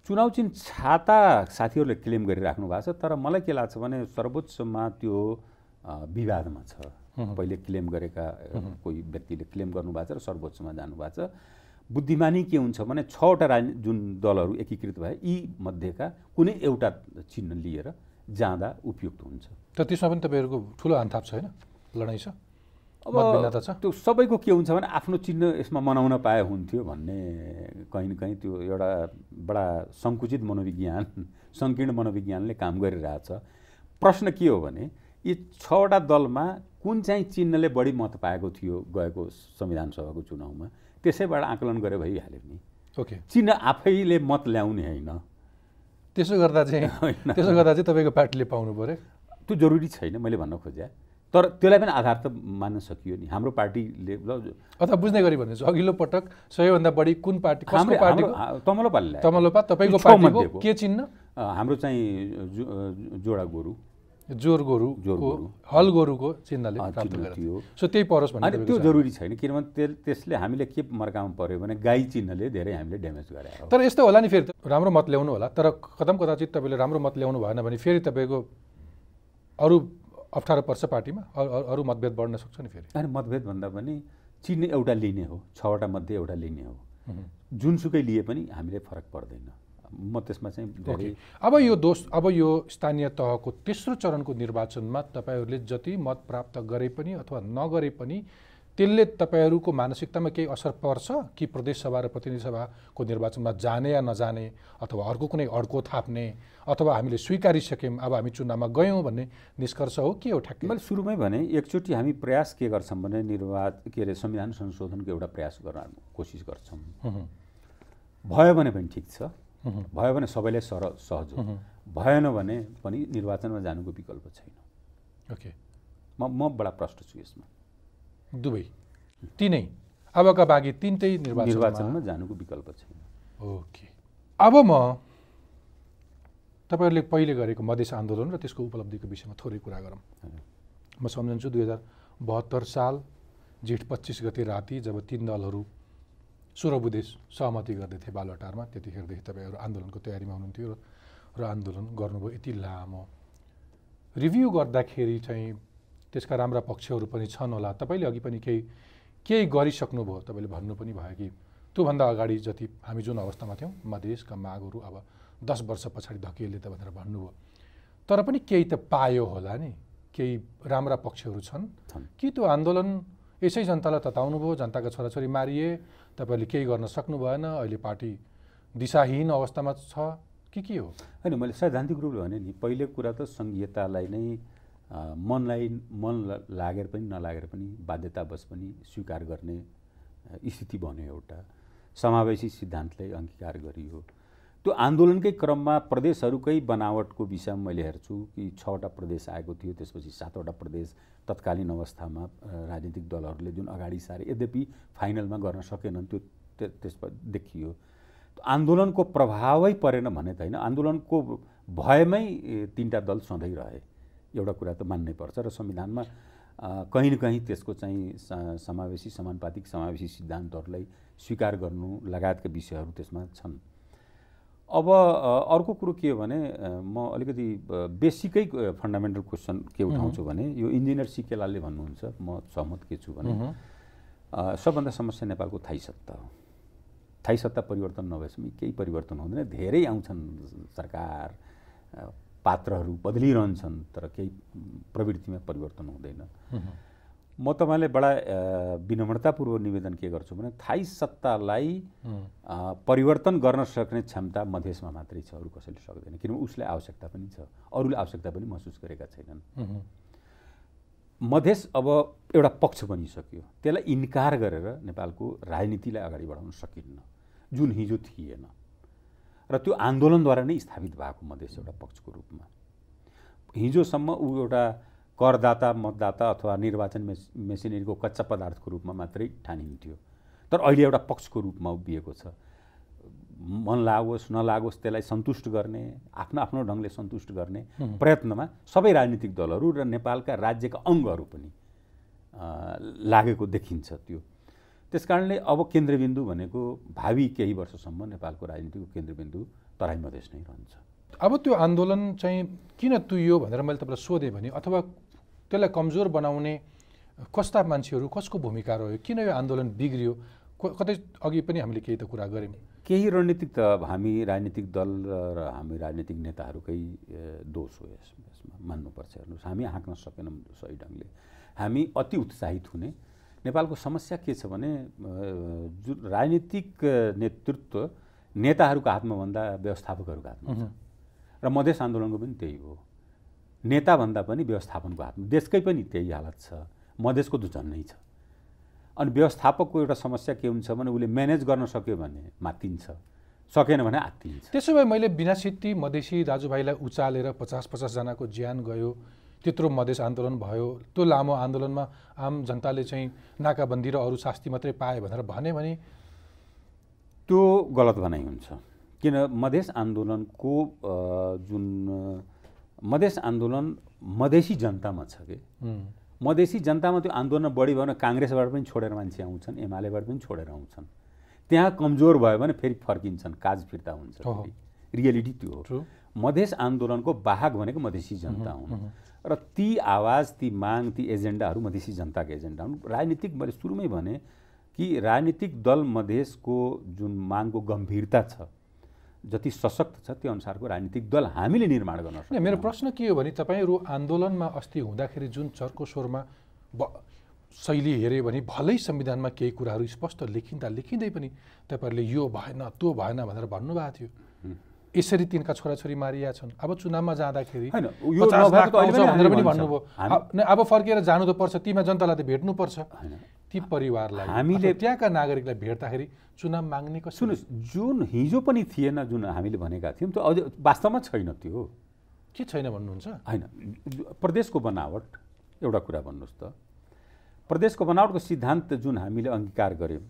चुनाव चिन्ह छाता साथीहरूले क्लेम गरिराख्नु भएको छ तर मलाई के लाग्छ भने सर्वोच्चमा त्यो विवादमा छ। पहिले क्लेम गरेका कोही व्यक्तिले क्लेम गर्नुभएको छ र सर्वोच्चमा जानुभएको छ। बुद्धिमानी के हुन्छ भने छवटा राज जुन दलहरू एकीकृत भए यी मध्येका कुनै एउटा चिन्ह लिएर जाँदा उपयुक्त हुन्छ। तर त्यसमा पनि तपाईँहरूको ठुलो हानथाप छ होइन? लडाइँ छ? अब त्यो सबैको के हुन्छ भने आफ्नो चिन्ह यसमा मनाउन पाए हुन्थ्यो भन्ने कहीँ न कहीँ त्यो एउटा बडा सङ्कुचित मनोविज्ञान [LAUGHS] सङ्कीर्ण मनोविज्ञानले काम गरिरहेछ। प्रश्न के हो भने यी छवटा दलमा कुन चाहिँ चिन्हले बढी मत पाएको थियो गएको संविधान सभाको चुनावमा त्यसैबाट आकलन गरे भइहाल्यो नि। ओके। चिन्ह आफैले मत ल्याउने होइन। त्यसो गर्दा चाहिँ [LAUGHS] होइन। त्यसो गर्दा चाहिँ तपाईँको पार्टीले पाउनु पऱ्यो त्यो जरुरी छैन मैले भन्न खोजेँ। तर त्यसलाई पनि आधार त मान्न सकियो नि। हाम्रो पार्टीले ल अथवा बुझ्ने गरी भन्दैछु अघिल्लो पटक सबैभन्दा बढी कुन पार्टी हाम्रो पार्टीको हाम्रो- तमलो पार्टीलाई। तमलोपा तपाईँको पार्टीको। के चिन्ह? हाम्रो चाहिँ जोडा गोरु। जोर गोरु जोर गोरु। हल गोरुको चिन्हले सो त्यही परोस् तपाईँको त्यो। जरुरी छैन किनभने त्यस त्यसले हामीले के मर्कामा पऱ्यो भने गाई चिन्हले धेरै हामीले ड्यामेज गरे हो तर यस्तो होला नि फेरि राम्रो मत ल्याउनु होला तर कदम कदाचित तपाईँले राम्रो मत ल्याउनु भएन भने फेरि तपाईँको अरू अप्ठ्यारो पर्छ पार्टीमा अरू- मतभेद बढ्न सक्छ नि फेरि। अनि मतभेद भन्दा पनि चिन्ह एउटा लिने हो छवटा मध्ये एउटा लिने हो। जुनसुकै लिए पनि हामीले फरक पर्दैन। म त्यसमा चाहिँ धेरै अब यो दोष अब यो स्थानीय तहको तेस्रो चरणको निर्वाचनमा तपाईँहरूले जति मत प्राप्त गरे पनि अथवा नगरे पनि त्यसले तपाईँहरूको मानसिकतामा केही असर पर्छ? कि प्रदेशसभा र प्रतिनिधि सभाको निर्वाचनमा जाने या नजाने अथवा अर्को कुनै अड्को थाप्ने अथवा हामीले स्वीकारिसक्यौँ अब हामी चुनावमा गयौँ भन्ने निष्कर्ष हो के हो ठ्याक्कै? मैले सुरुमै भने एकचोटि हामी प्रयास के गर्छौँ भने निर्वाच के अरे संविधान संशोधनको एउटा प्रयास गर्न कोसिस गर्छौँ। भयो भने पनि ठिक छ। भयो भने सबैलाई सर सहज हो। भएन भने पनि निर्वाचनमा जानुको विकल्प छैन। ओके। म म बडा प्रष्ट छु यसमा। दुवै। तिनै। अबका बाँकी तिनटै निर्वाचनमा जानुको विकल्प छैन। ओके। अब म तपाईँहरूले पहिले गरेको मधेस आन्दोलन र त्यसको उपलब्धिको विषयमा थोरै कुरा गरौँ। म सम्झन्छु दुई हजार बहत्तर साल जेठ पच्चिस गते राति जब तिन दलहरू सुरबुदेश सहमति गर्दैथे बालुवाटारमा त्यतिखेरदेखि तपाईँहरू आन्दोलनको तयारीमा हुनुहुन्थ्यो र आन्दोलन गर्नुभयो यति लामो। रिभ्यू गर्दाखेरि चाहिँ त्यसका राम्रा पक्षहरू पनि छन् होला। तपाईँले अघि पनि केही केही गरिसक्नुभयो तपाईँले भन्नु पनि भयो कि त्योभन्दा अगाडि जति हामी जुन अवस्थामा थियौँ मधेसका मागहरू अब दस वर्ष पछाडि धकिएले त भनेर भन्नुभयो। तर पनि केही त पायो होला नि। केही राम्रा पक्षहरू छन्। कि त्यो आन्दोलन यसै जनतालाई तताउनु भयो जनताका छोराछोरी मारिए तपाईँहरूले केही गर्न सक्नु भएन अहिले पार्टी दिशाहीन अवस्थामा छ कि के हो? होइन मैले सैद्धान्तिक रूपले भने नि पहिलो कुरा त सङ्घीयतालाई नै मनलाई मन लागेर पनि नलागेर पनि बाध्यतावश पनि स्वीकार गर्ने स्थिति बन्यो एउटा। समावेशी सिद्धान्तलाई अङ्गीकार गरियो। त्यो आन्दोलनकै क्रममा प्रदेशहरूकै बनावटको विषयमा मैले हेर्छु कि छवटा प्रदेश आएको थियो त्यसपछि सातवटा प्रदेश तत्कालीन अवस्थामा राजनीतिक दलहरूले जुन अगाडि सारे यद्यपि फाइनलमा गर्न सकेनन् त्यो त्य- त्यसमा देखियो। आन्दोलनको प्रभावै परेन भने त होइन। आन्दोलनको भयमै तिनवटा दल सधैँ रहे। एउटा कुरा त मान्नै पर्छ र संविधानमा कहीँ न कहीँ त्यसको चाहिँ समावेशी समानुपातिक समावेशी सिद्धान्तहरूलाई स्वीकार गर्नु लगायतका विषयहरू त्यसमा छन्। अब अर्को कुरो के हो भने म अलिकति बेसिकै फन्डामेन्टल क्वेसन के उठाउँछु भने यो इन्जिनियर सिकेलालले भन्नुहुन्छ म सहमत के छु भने सबभन्दा समस्या नेपालको थाई सत्ता हो। थाई सत्ता परिवर्तन नभएसम्म केही परिवर्तन हुँदैन धेरै आउँछन् सरकार पात्रहरू बदलिरहन्छन् तर केही प्रवृत्तिमा परिवर्तन हुँदैन। म तपाईँलाई बडा विनम्रतापूर्वक निवेदन के गर्छु भने थाई सत्तालाई परिवर्तन गर्न सक्ने क्षमता मधेसमा मात्रै छ अरू कसैले सक्दैन। किनभने उसले आवश्यकता पनि छ अरूले आवश्यकता पनि महसुस गरेका छैनन्। मधेस अब एउटा पक्ष बनिसक्यो। त्यसलाई इन्कार गरेर नेपालको राजनीतिलाई अगाडि बढाउन सकिन्न। जुन हिजो थिएन। र त्यो आन्दोलनद्वारा नै स्थापित भएको मधेस एउटा पक्षको रूपमा। हिजोसम्म ऊ एउटा करदाता मतदाता अथवा निर्वाचन मेस मेसिनरीको कच्चा पदार्थको रूपमा मात्रै ठानिन्थ्यो। तर अहिले एउटा पक्षको रूपमा उभिएको छ। मन लागोस् नलागोस् त्यसलाई सन्तुष्ट गर्ने आफ्नो आफ्नो ढङ्गले सन्तुष्ट गर्ने प्रयत्नमा सबै राजनीतिक दलहरू र नेपालका राज्यका अङ्गहरू पनि लागेको देखिन्छ त्यो। त्यस कारणले अब केन्द्रबिन्दु भनेको भावी केही वर्षसम्म नेपालको राजनीतिको केन्द्रबिन्दु तराई मधेस नै रहन्छ। अब त्यो आन्दोलन चाहिँ किन तुइयो भनेर मैले तपाईँलाई सोधेँ भने अथवा त्यसलाई कमजोर बनाउने कस्ता मान्छेहरू कसको भूमिका रह्यो? किन यो आन्दोलन बिग्रियो? कतै अघि पनि हामीले केही त कुरा गऱ्यौँ। केही रणनीतिक त हामी राजनीतिक दल र हामी राजनीतिक नेताहरूकै दोष हो यस यसमा। मान्नुपर्छ हेर्नुहोस् हामी हाँक्न सकेनौँ सही ढङ्गले। हामी अति उत्साहित हुने नेपालको समस्या के छ भने जुन राजनीतिक नेतृत्व नेताहरूको हातमा भन्दा व्यवस्थापकहरूको हातमा छ र मधेस आन्दोलनको पनि त्यही हो। नेताभन्दा पनि व्यवस्थापनको हातमा देशकै पनि त्यही हालत छ। मधेसको त झन्नै छ। अनि व्यवस्थापकको एउटा समस्या के हुन्छ भने उसले म्यानेज गर्न सक्यो भने मात्तिन्छ सकेन भने आत्तिन्छ। त्यसो भए मैले बिना सिद्धि मधेसी दाजुभाइलाई उचालेर पचास पचासजनाको ज्यान गयो। त्यत्रो मधेस आन्दोलन भयो। त्यो लामो आन्दोलनमा आम जनताले चाहिँ नाकाबन्दी र अरू शास्ति मात्रै पाए भनेर भने भने त्यो गलत भनाइ हुन्छ। किन मधेस आन्दोलनको जुन मधेस आन्दोलन मधेसी जनतामा छ कि? मधेसी जनतामा त्यो आन्दोलन बढी भयो भने काङ्ग्रेसबाट पनि छोडेर मान्छे आउँछन् एमालेबाट पनि छोडेर आउँछन्। त्यहाँ कमजोर भयो भने फेरि फर्किन्छन् काज फिर्ता हुन्छ। रियालिटी त्यो हो। मधेस आन्दोलनको वाहक भनेको मधेसी जनता हुन्। र ती आवाज ती माग ती एजेन्डाहरू मधेसी जनताको एजेन्डा हुन्। राजनीतिक मैले सुरुमै भने कि राजनीतिक दल मधेसको जुन मागको गम्भीरता छ जति सशक्त छ त्यो अनुसारको राजनीतिक दल हामीले निर्माण गर्न सक्छौँ। मेरो प्रश्न के हो भने तपाईँहरू आन्दोलनमा अस्ति हुँदाखेरि जुन चर्को स्वरमा शैली हेऱ्यो भने भलै संविधानमा केही कुराहरू स्पष्ट लेखिँदा लेखिँदै पनि तपाईँहरूले यो भएन त्यो भएन भनेर भन्नुभएको थियो। यसरी तिनका छोराछोरी मारिया छन्। अब चुनावमा जाँदाखेरि पनि भनेर पनि हामी भन्नुभयो। अब- फर्केर जानु त पर्छ तीमा जनतालाई त भेट्नुपर्छ। ती परिवारलाई। हामीले- त्यहाँका नागरिकलाई भेट्दाखेरि चुनाव माग्ने कसरी? सुन्नुहोस् जुन हिजो पनि थिएन जुन हामीले भनेका थियौँ त्यो अझ वास्तवमा छैन त्यो के छैन भन्नुहुन्छ? होइन प्रदेशको बनावट एउटा कुरा भन्नुहोस् त। प्रदेशको बनावटको सिद्धान्त जुन हामीले अङ्गीकार गऱ्यौँ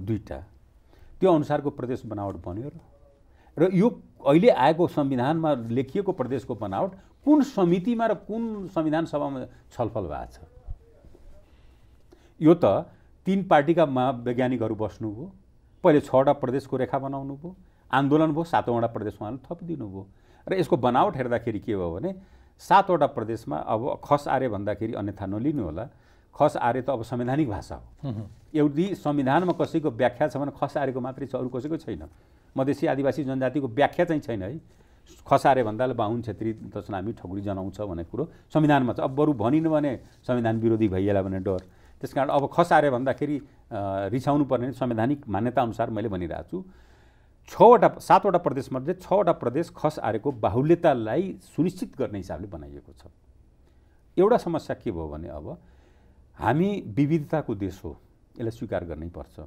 दुईवटा। त्यो अनुसारको प्रदेश बनावट बन्यो र र यो अहिले आएको संविधानमा लेखिएको प्रदेशको बनावट कुन समितिमा र कुन संविधान सभामा छलफल भएको छ? यो त तिन पार्टीका महावैज्ञानिकहरू बस्नुभयो पहिले छवटा प्रदेशको रेखा बनाउनु भयो आन्दोलन भयो सातवटा प्रदेश उहाँले थपिदिनु भयो। र यसको बनावट हेर्दाखेरि के भयो भने सातवटा प्रदेशमा अब खस आर्य भन्दाखेरि अन्यथा नलिनु होला। खस आर्य त अब संवैधानिक भाषा हो। एउटी संविधानमा कसैको व्याख्या छ भने खस आर्यको मात्रै छ अरू कसैको छैन। मधेसी आदिवासी जनजातिको व्याख्या चाहिँ छैन है। खस आर्य भन्दा बाहुन छेत्री दशनामी ठकुरी जनाउँछ भन्ने कुरो संविधानमा छ। अब बरु भनिनु भने संविधान विरोधी भइएला भन्ने डर। त्यस कारण अब खस आर्य भन्दाखेरि रिसाउनु पर्ने संवैधानिक मान्यता अनुसार मैले भनिरहेको छु। छवटा सातवटा प्रदेशमध्ये छवटा प्रदेश खस आर्यको बाहुल्यतालाई सुनिश्चित गर्ने हिसाबले बनाइएको छ। एउटा समस्या के भयो भने अब हामी विविधताको देश हो यसलाई स्वीकार गर्नै पर्छ।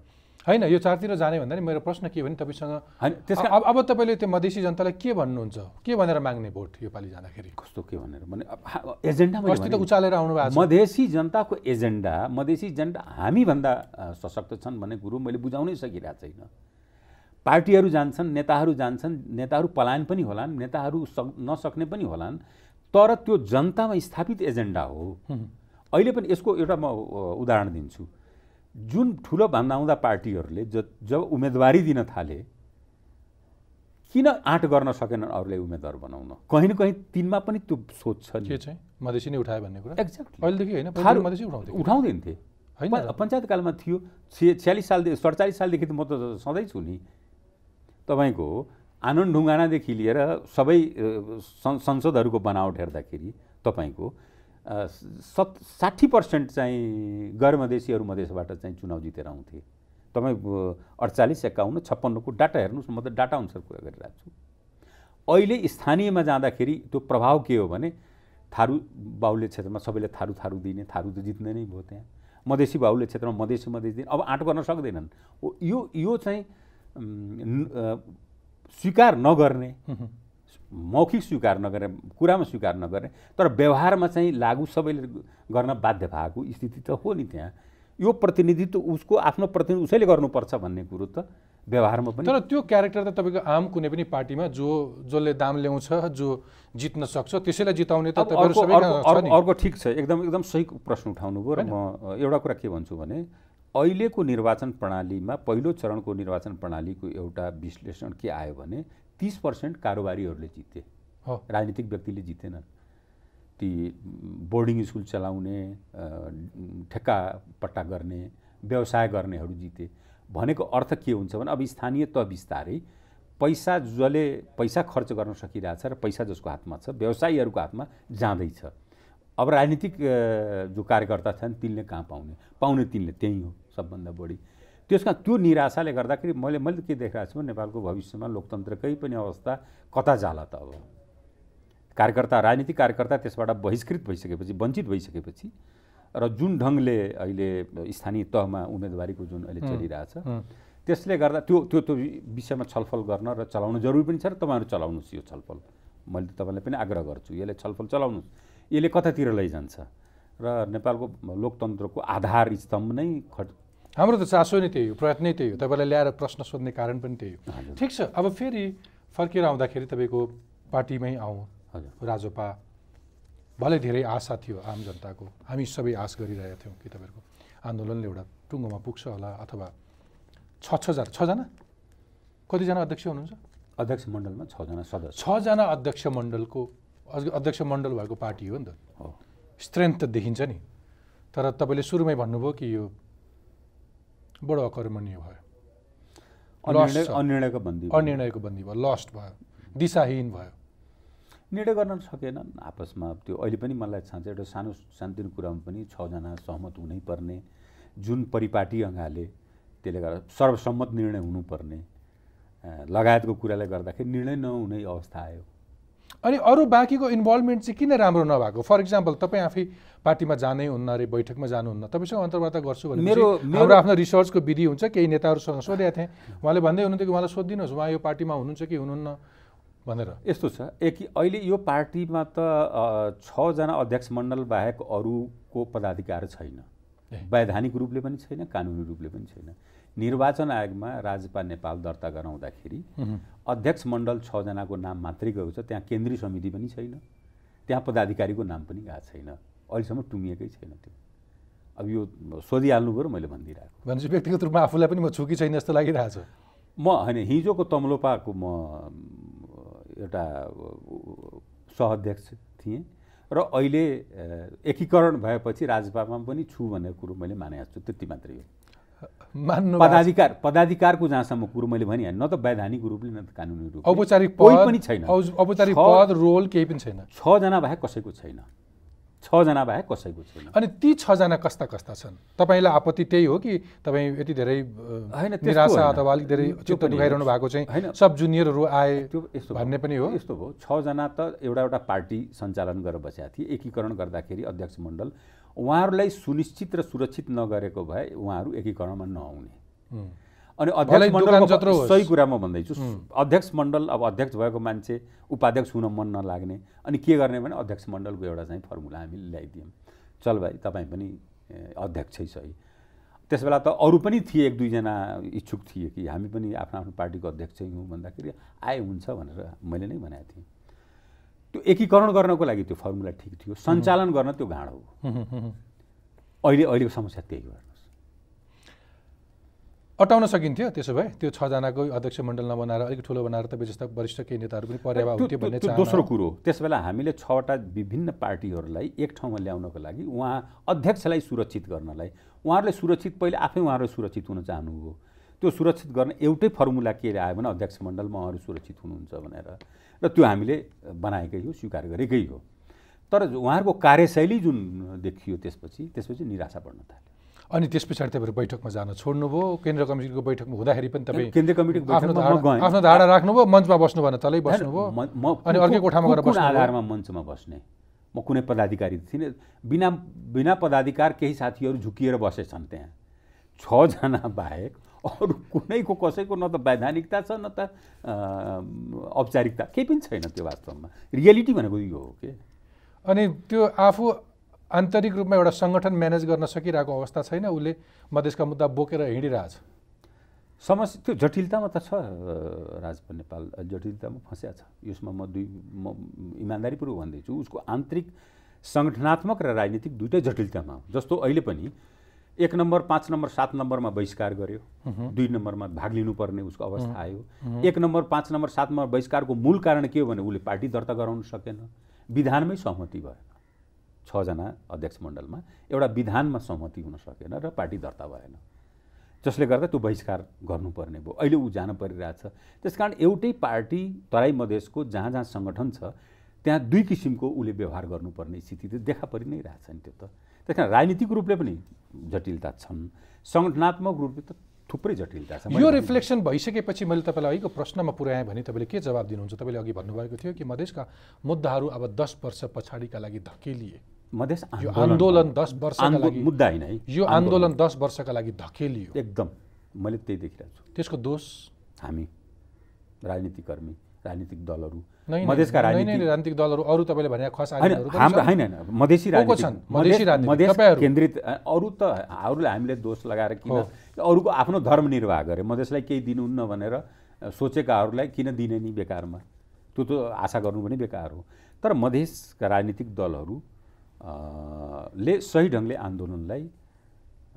होइन यो चारतिर जाने भन्दा नि मेरो प्रश्न के हो भने तपाईँसँग होइन त्यस कारण अब अब तपाईँले त्यो मधेसी जनतालाई के भन्नुहुन्छ? के भनेर माग्ने भोट योपालि जाँदाखेरि? कस्तो के भनेर भने अब हा- एजेन्डा मैले अस्ति त। उचालेर आउनु भएको मधेसी जनताको एजेन्डा मधेसी जनता हामीभन्दा सशक्त छन् भन्ने कुरो मैले बुझाउनै सकिरहेको छैन। पार्टीहरू जान्छन् नेताहरू जान्छन् नेताहरू पलायन पनि होलान् नेताहरू सक नसक्ने पनि होलान् तर त्यो जनतामा स्थापित एजेन्डा हो। अहिले पनि यसको एउटा म उदाहरण दिन्छु। जुन ठुलो भन्दा आउँदा पार्टीहरूले ज जब उम्मेदवारी दिन थाले किन आँट गर्न सकेनन् अरूलाई उम्मेदवार बनाउन? कहीँ न कहीँ तिनमा पनि त्यो सोच छ नि। के चाहिँ? मधेसी नै उठायो भन्ने कुरा? एक्ज्याक्टली पहिलेदेखि होइन उठाउँदैन थिए होइन। पञ्चायतकालमा थियो छे छ्यालिस सालदेखि सडचालिस सालदेखि त म त सधैँ छु नि। तपाईँको आनन्द ढुङ्गानादेखि लिएर सबै संसदहरूको बनावट हेर्दाखेरि तपाईँको सत साठी पर्सेन्ट चाहिँ गैर मधेसीहरू मधेसबाट चाहिँ चुनाव जितेर आउँथे। तपाईँ अडचालिस एकाउन्न छप्पन्नको डाटा हेर्नुहोस् म त डाटा अनुसार कुरा गरिरहेको छु। अहिले स्थानीयमा जाँदाखेरि त्यो प्रभाव के हो भने थारू बाहुल्य क्षेत्रमा सबैले थारू थारू दिने थारू त जित्ने नै भयो त्यहाँ। मधेसी बाहुल्य क्षेत्रमा मधेसी मधेसी दिने। अब आँट गर्न सक्दैनन्। यो यो चाहिँ स्वीकार नगर्ने मौखिक स्वीकार नगर्ने कुरामा स्वीकार नगर्ने तर व्यवहारमा चाहिँ लागु सबैले गर्न बाध्य भएको स्थिति त हो नि त्यहाँ। यो प्रतिनिधित्व उसको आफ्नो प्रतिनिधि उसैले गर्नुपर्छ भन्ने कुरो त व्यवहारमा पनि। तर त्यो क्यारेक्टर त तपाईँको आम कुनै पनि पार्टीमा जो जसले दाम ल्याउँछ जो जित्न सक्छ त्यसैलाई जिताउने त अर्को ठिक छ। एकदम एकदम सही प्रश्न उठाउनु भयो र म एउटा कुरा के भन्छु भने अहिलेको निर्वाचन प्रणालीमा पहिलो चरणको निर्वाचन प्रणालीको एउटा विश्लेषण के आयो भने तिस पर्सेन्ट कारोबारीहरूले जिते। हो। राजनीतिक व्यक्तिले जितेनन्। ती बोर्डिङ स्कुल चलाउने ठेक्का पट्टा गर्ने व्यवसाय गर्नेहरू जिते। भनेको अर्थ के हुन्छ भने अब स्थानीय त बिस्तारै पैसा जसले पैसा खर्च गर्न सकिरहेछ र पैसा जसको हातमा छ व्यवसायीहरूको हातमा जाँदैछ। अब राजनीतिक जो कार्यकर्ता छन् तिनले कहाँ पाउने? पाउने तिनले त्यही हो सबभन्दा बढी। त्यसमा त्यो निराशाले गर्दाखेरि मैले मैले के देखिरहेको छु नेपालको भविष्यमा लोकतन्त्रकै पनि अवस्था कता जाला त अब? कार्यकर्ता राजनीतिक कार्यकर्ता त्यसबाट बहिष्कृत भइसकेपछि वञ्चित भइसकेपछि र जुन ढङ्गले अहिले स्थानीय तहमा उम्मेदवारीको जुन अहिले चलिरहेछ। त्यसले गर्दा त्यो त्यो त्यो विषयमा छलफल गर्न र चलाउनु जरुरी पनि छ र तपाईँहरू चलाउनुहोस् यो छलफल। मैले तपाईँलाई पनि आग्रह गर्छु यसले छलफल चलाउनुहोस्। यसले कतातिर लैजान्छ? र नेपालको लोकतन्त्रको आधार स्तम्भ नै खट हाम्रो त चासो नै त्यही हो प्रयत्न नै त्यही हो। तपाईँलाई ल्याएर प्रश्न सोध्ने कारण पनि त्यही हो। ठिक छ अब फेरि फर्केर आउँदाखेरि तपाईँको पार्टीमै आउँ राजोपा। भलै धेरै आशा थियो आम जनताको। हामी सबै आश गरिरहेका थियौँ कि तपाईँहरूको आन्दोलनले एउटा टुङ्गोमा पुग्छ होला अथवा छ छजना छजना कतिजना अध्यक्ष हुनुहुन्छ? अध्यक्ष मण्डलमा छजना सदस्य। छजना अध्यक्ष मण्डलको अध्यक्ष मण्डल भएको पार्टी हो नि त। स्ट्रेन्थ त देखिन्छ नि। तर तपाईँले सुरुमै भन्नुभयो कि यो बडो अकर्मणीय भयो। अनिर्णयको बन्दी अनिर्णयको बन्दी भयो लस्ट भयो दिशाहीन भयो। निर्णय गर्न सकेनन् आपसमा त्यो अहिले पनि मलाई थाहा छ एउटा सानो सानोतिनो कुरामा पनि छजना सहमत हुनै पर्ने जुन परिपाटी अँगाले त्यसले गर्दा सर्वसम्मत निर्णय हुनुपर्ने लगायतको कुराले गर्दाखेरि निर्णय नहुने अवस्था आयो। अनि अरू बाँकीको इन्भल्भमेन्ट चाहिँ किन राम्रो नभएको? फर इक्जाम्पल तपाईँ आफै पार्टीमा जानै हुन्न अरे बैठकमा जानुहुन्न तपाईँसँग अन्तर्वार्ता गर्छु भने मेरो- हाम्रो मेरो- आफ्नो रिसर्चको विधि हुन्छ केही नेताहरूसँग सोधेको थिएँ। उहाँले भन्दै हुनुहुन्थ्यो कि उहाँलाई सोधिदिनुहोस् उहाँ यो पार्टीमा हुनुहुन्छ कि हुनुहुन्न भनेर। यस्तो छ एक अहिले यो पार्टीमा त छजना अध्यक्ष मण्डल बाहेक अरूको पदाधिकार छैन। वैधानिक रूपले पनि छैन कानुनी रूपले पनि छैन। निर्वाचन आयोगमा राजपा नेपाल दर्ता गराउँदाखेरि अध्यक्ष मण्डल छजनाको नाम मात्रै गएको छ त्यहाँ केन्द्रीय समिति पनि छैन त्यहाँ पदाधिकारीको नाम पनि गएको छैन अहिलेसम्म टुङ्गिएकै छैन त्यो। अब यो सोधिहाल्नु पऱ्यो मैले भनिदिइरहेको। भनेपछि व्यक्तिगत रूपमा आफूलाई पनि म छु कि छैन जस्तो लागिरहेछ। म होइन हिजोको तम्लोपाको म एउटा सहअध्यक्ष थिएँ र अहिले एकीकरण भएपछि राजपामा पनि छु भन्ने कुरो मैले मानेको छु त्यति मात्रै हो। मान्नु पदाधिकार पदाधिकारको जहाँसम्म कुरो मैले भनिहालेँ न त वैधानिक रूपले न त कानुनी रूपले। औपचारिक कोही पनि छैन। औपचारिक पद रोल केही पनि छैन। छजना बाहेक कसैको छैन। छजना बाहेक कसैको छैन। अनि ती छजना कस्ता कस्ता छन्? तपाईँलाई आपत्ति त्यही हो कि तपाईँ यति धेरै होइन, निराशा। अथवा अलिक धेरै चित्त दुखाइरहनु। भएको चाहिँ होइन। सब जुनियरहरू आए त्यो यस्तो भन्ने पनि हो। यस्तो भयो। छजना त एउटा एउटा पार्टी सञ्चालन गरेर बसेका थिए। एकीकरण गर्दाखेरि अध्यक्ष मण्डल उहाँहरूलाई सुनिश्चित र सुरक्षित नगरेको भए उहाँहरू एकीकरणमा नआउने। अनि अध्यक्ष होस्। सही कुरा म भन्दैछु। अध्यक्ष मण्डल अब अध्यक्ष भएको मान्छे उपाध्यक्ष हुन मन नलाग्ने। अनि के गर्ने भने अध्यक्ष मण्डलको एउटा चाहिँ फर्मुला हामीले ल्याइदियौँ। चल भाइ तपाईँ पनि अध्यक्षै सही। त्यस बेला त अरू पनि थिए एक दुईजना इच्छुक थिए कि हामी पनि आफ्नो आफ्नो पार्टीको अध्यक्षै हौँ भन्दाखेरि आए हुन्छ भनेर मैले नै भनेको थिएँ। त्यो एकीकरण गर्नको लागि त्यो फर्मुला ठिक थियो। सञ्चालन गर्न त्यो गाँडो हो। अहिले अहिलेको समस्या त्यही हो हेर्नुहोस्। अटाउन सकिन्थ्यो त्यसो भए। त्यो छजनाको अध्यक्ष मण्डल नबनाएर अलिक ठुलो बनाएर तपाईँ जस्ता वरिष्ठ केही नेताहरू पनि परेवा हुन्थ्यो भन्ने दोस्रो। कुरो हो। त्यस बेला हामीले छवटा विभिन्न पार्टीहरूलाई एक ठाउँमा ल्याउनको लागि उहाँ अध्यक्षलाई सुरक्षित गर्नलाई उहाँहरूले सुरक्षित पहिले आफै उहाँहरू सुरक्षित हुन चाहनुभयो। त्यो सुरक्षित गर्न एउटै फर्मुला के आयो भने अध्यक्ष मण्डलमा उहाँहरू सुरक्षित हुनुहुन्छ भनेर। र त्यो हामीले बनाएकै हो स्वीकार गरेकै हो। तर उहाँहरूको कार्यशैली जुन देखियो त्यसपछि त्यसपछि निराशा बढ्न थाल्यो। अनि त्यस पछाडि तपाईँहरू बैठकमा जान छोड्नुभयो केन्द्र कमिटीको बैठकमा हुँदाखेरि पनि तपाईँ केन्द्रीय कमिटीको आफ्नो धारणा गएँ। आफ्नो धारणा राख्नुभयो मञ्चमा बस्नु भएन तलै बस्नुभयो। अनि अर्कै कोठामा गएर बस्नुभयो? आधारमा मञ्चमा बस्ने? म कुनै पदाधिकारी थिइनँ। बिना बिना पदाधिकार केही साथीहरू झुकिएर बसेछन् त्यहाँ। छजना बाहेक अरू कुनैको कसैको न त वैधानिकता छ न त औपचारिकता। केही पनि छैन त्यो वास्तवमा। रियालिटी भनेको यो हो के? अनि त्यो आफू आन्तरिक रूपमा एउटा सङ्गठन म्यानेज गर्न सकिरहेको अवस्था छैन उसले मधेसका मुद्दा बोकेर हिँडिरहेछ। समस्या त्यो जटिलतामा त छ राजपा नेपाल जटिलतामा फँस्या छ। यसमा म दुई म इमान्दारीपूर्वक भन्दैछु उसको आन्तरिक सङ्गठनात्मक र राजनीतिक दुइटै जटिलतामा हो। जस्तो अहिले पनि एक नम्बर पाँच नम्बर सात नम्बरमा बहिष्कार गर्यो। दुई नम्बरमा भाग लिनुपर्ने उसको अवस्था आयो। एक नम्बर पाँच नम्बर सात नम्बर बहिष्कारको मूल कारण के हो भने उसले पार्टी दर्ता गराउन सकेन। विधानमै सहमति भएन। छजना अध्यक्ष मण्डलमा एउटा विधानमा सहमति हुन सकेन र पार्टी दर्ता भएन। जसले गर्दा त्यो बहिष्कार गर्नुपर्ने भयो। अहिले ऊ जान परिरहेछ। त्यस कारण एउटै पार्टी तराई मधेसको जहाँ जहाँ सङ्गठन छ त्यहाँ दुई किसिमको उसले व्यवहार गर्नुपर्ने स्थिति त देखा परि नै रहेछ नि त्यो त। त्यस कारण राजनीतिक रूपले पनि जटिलता छन्। सङ्गठनात्मक रूपले त थुप्रै जटिलता छ। यो रिफ्लेक्सन भइसकेपछि मैले तपाईँलाई अहिलेको प्रश्नमा पुर्याएँ भने तपाईँले के जवाब दिनुहुन्छ? तपाईँले अघि भन्नुभएको थियो कि मधेसका मुद्दाहरू अब दस वर्ष पछाडिका लागि धकेलिए। मधेस यो आन्दोलन दस लागि मुद्दा होइन है। यो आन्दोलन। दस वर्षका लागि धकेलियो। एकदम। मैले त्यही देखिरहेको छु। त्यसको दोष? हामी राजनीतिक कर्मी राजनीतिक दलहरू मधेसका राजनीतिक दलहरू अरू तपाईँले भने खस हाम्रो। होइन होइन मधेसी तपाईँहरू? केन्द्रित अरू त अरूले हामीले दोष लगाएर किन। अरूको आफ्नो धर्म निर्वाह गरे मधेसलाई केही दिनुहुन्न भनेर सोचेकाहरूलाई किन दिने नि बेकारमा त्यो त आशा गर्नु पनि बेकार हो तर मधेसका राजनीतिक दलहरू ले सही ढङ्गले आन्दोलनलाई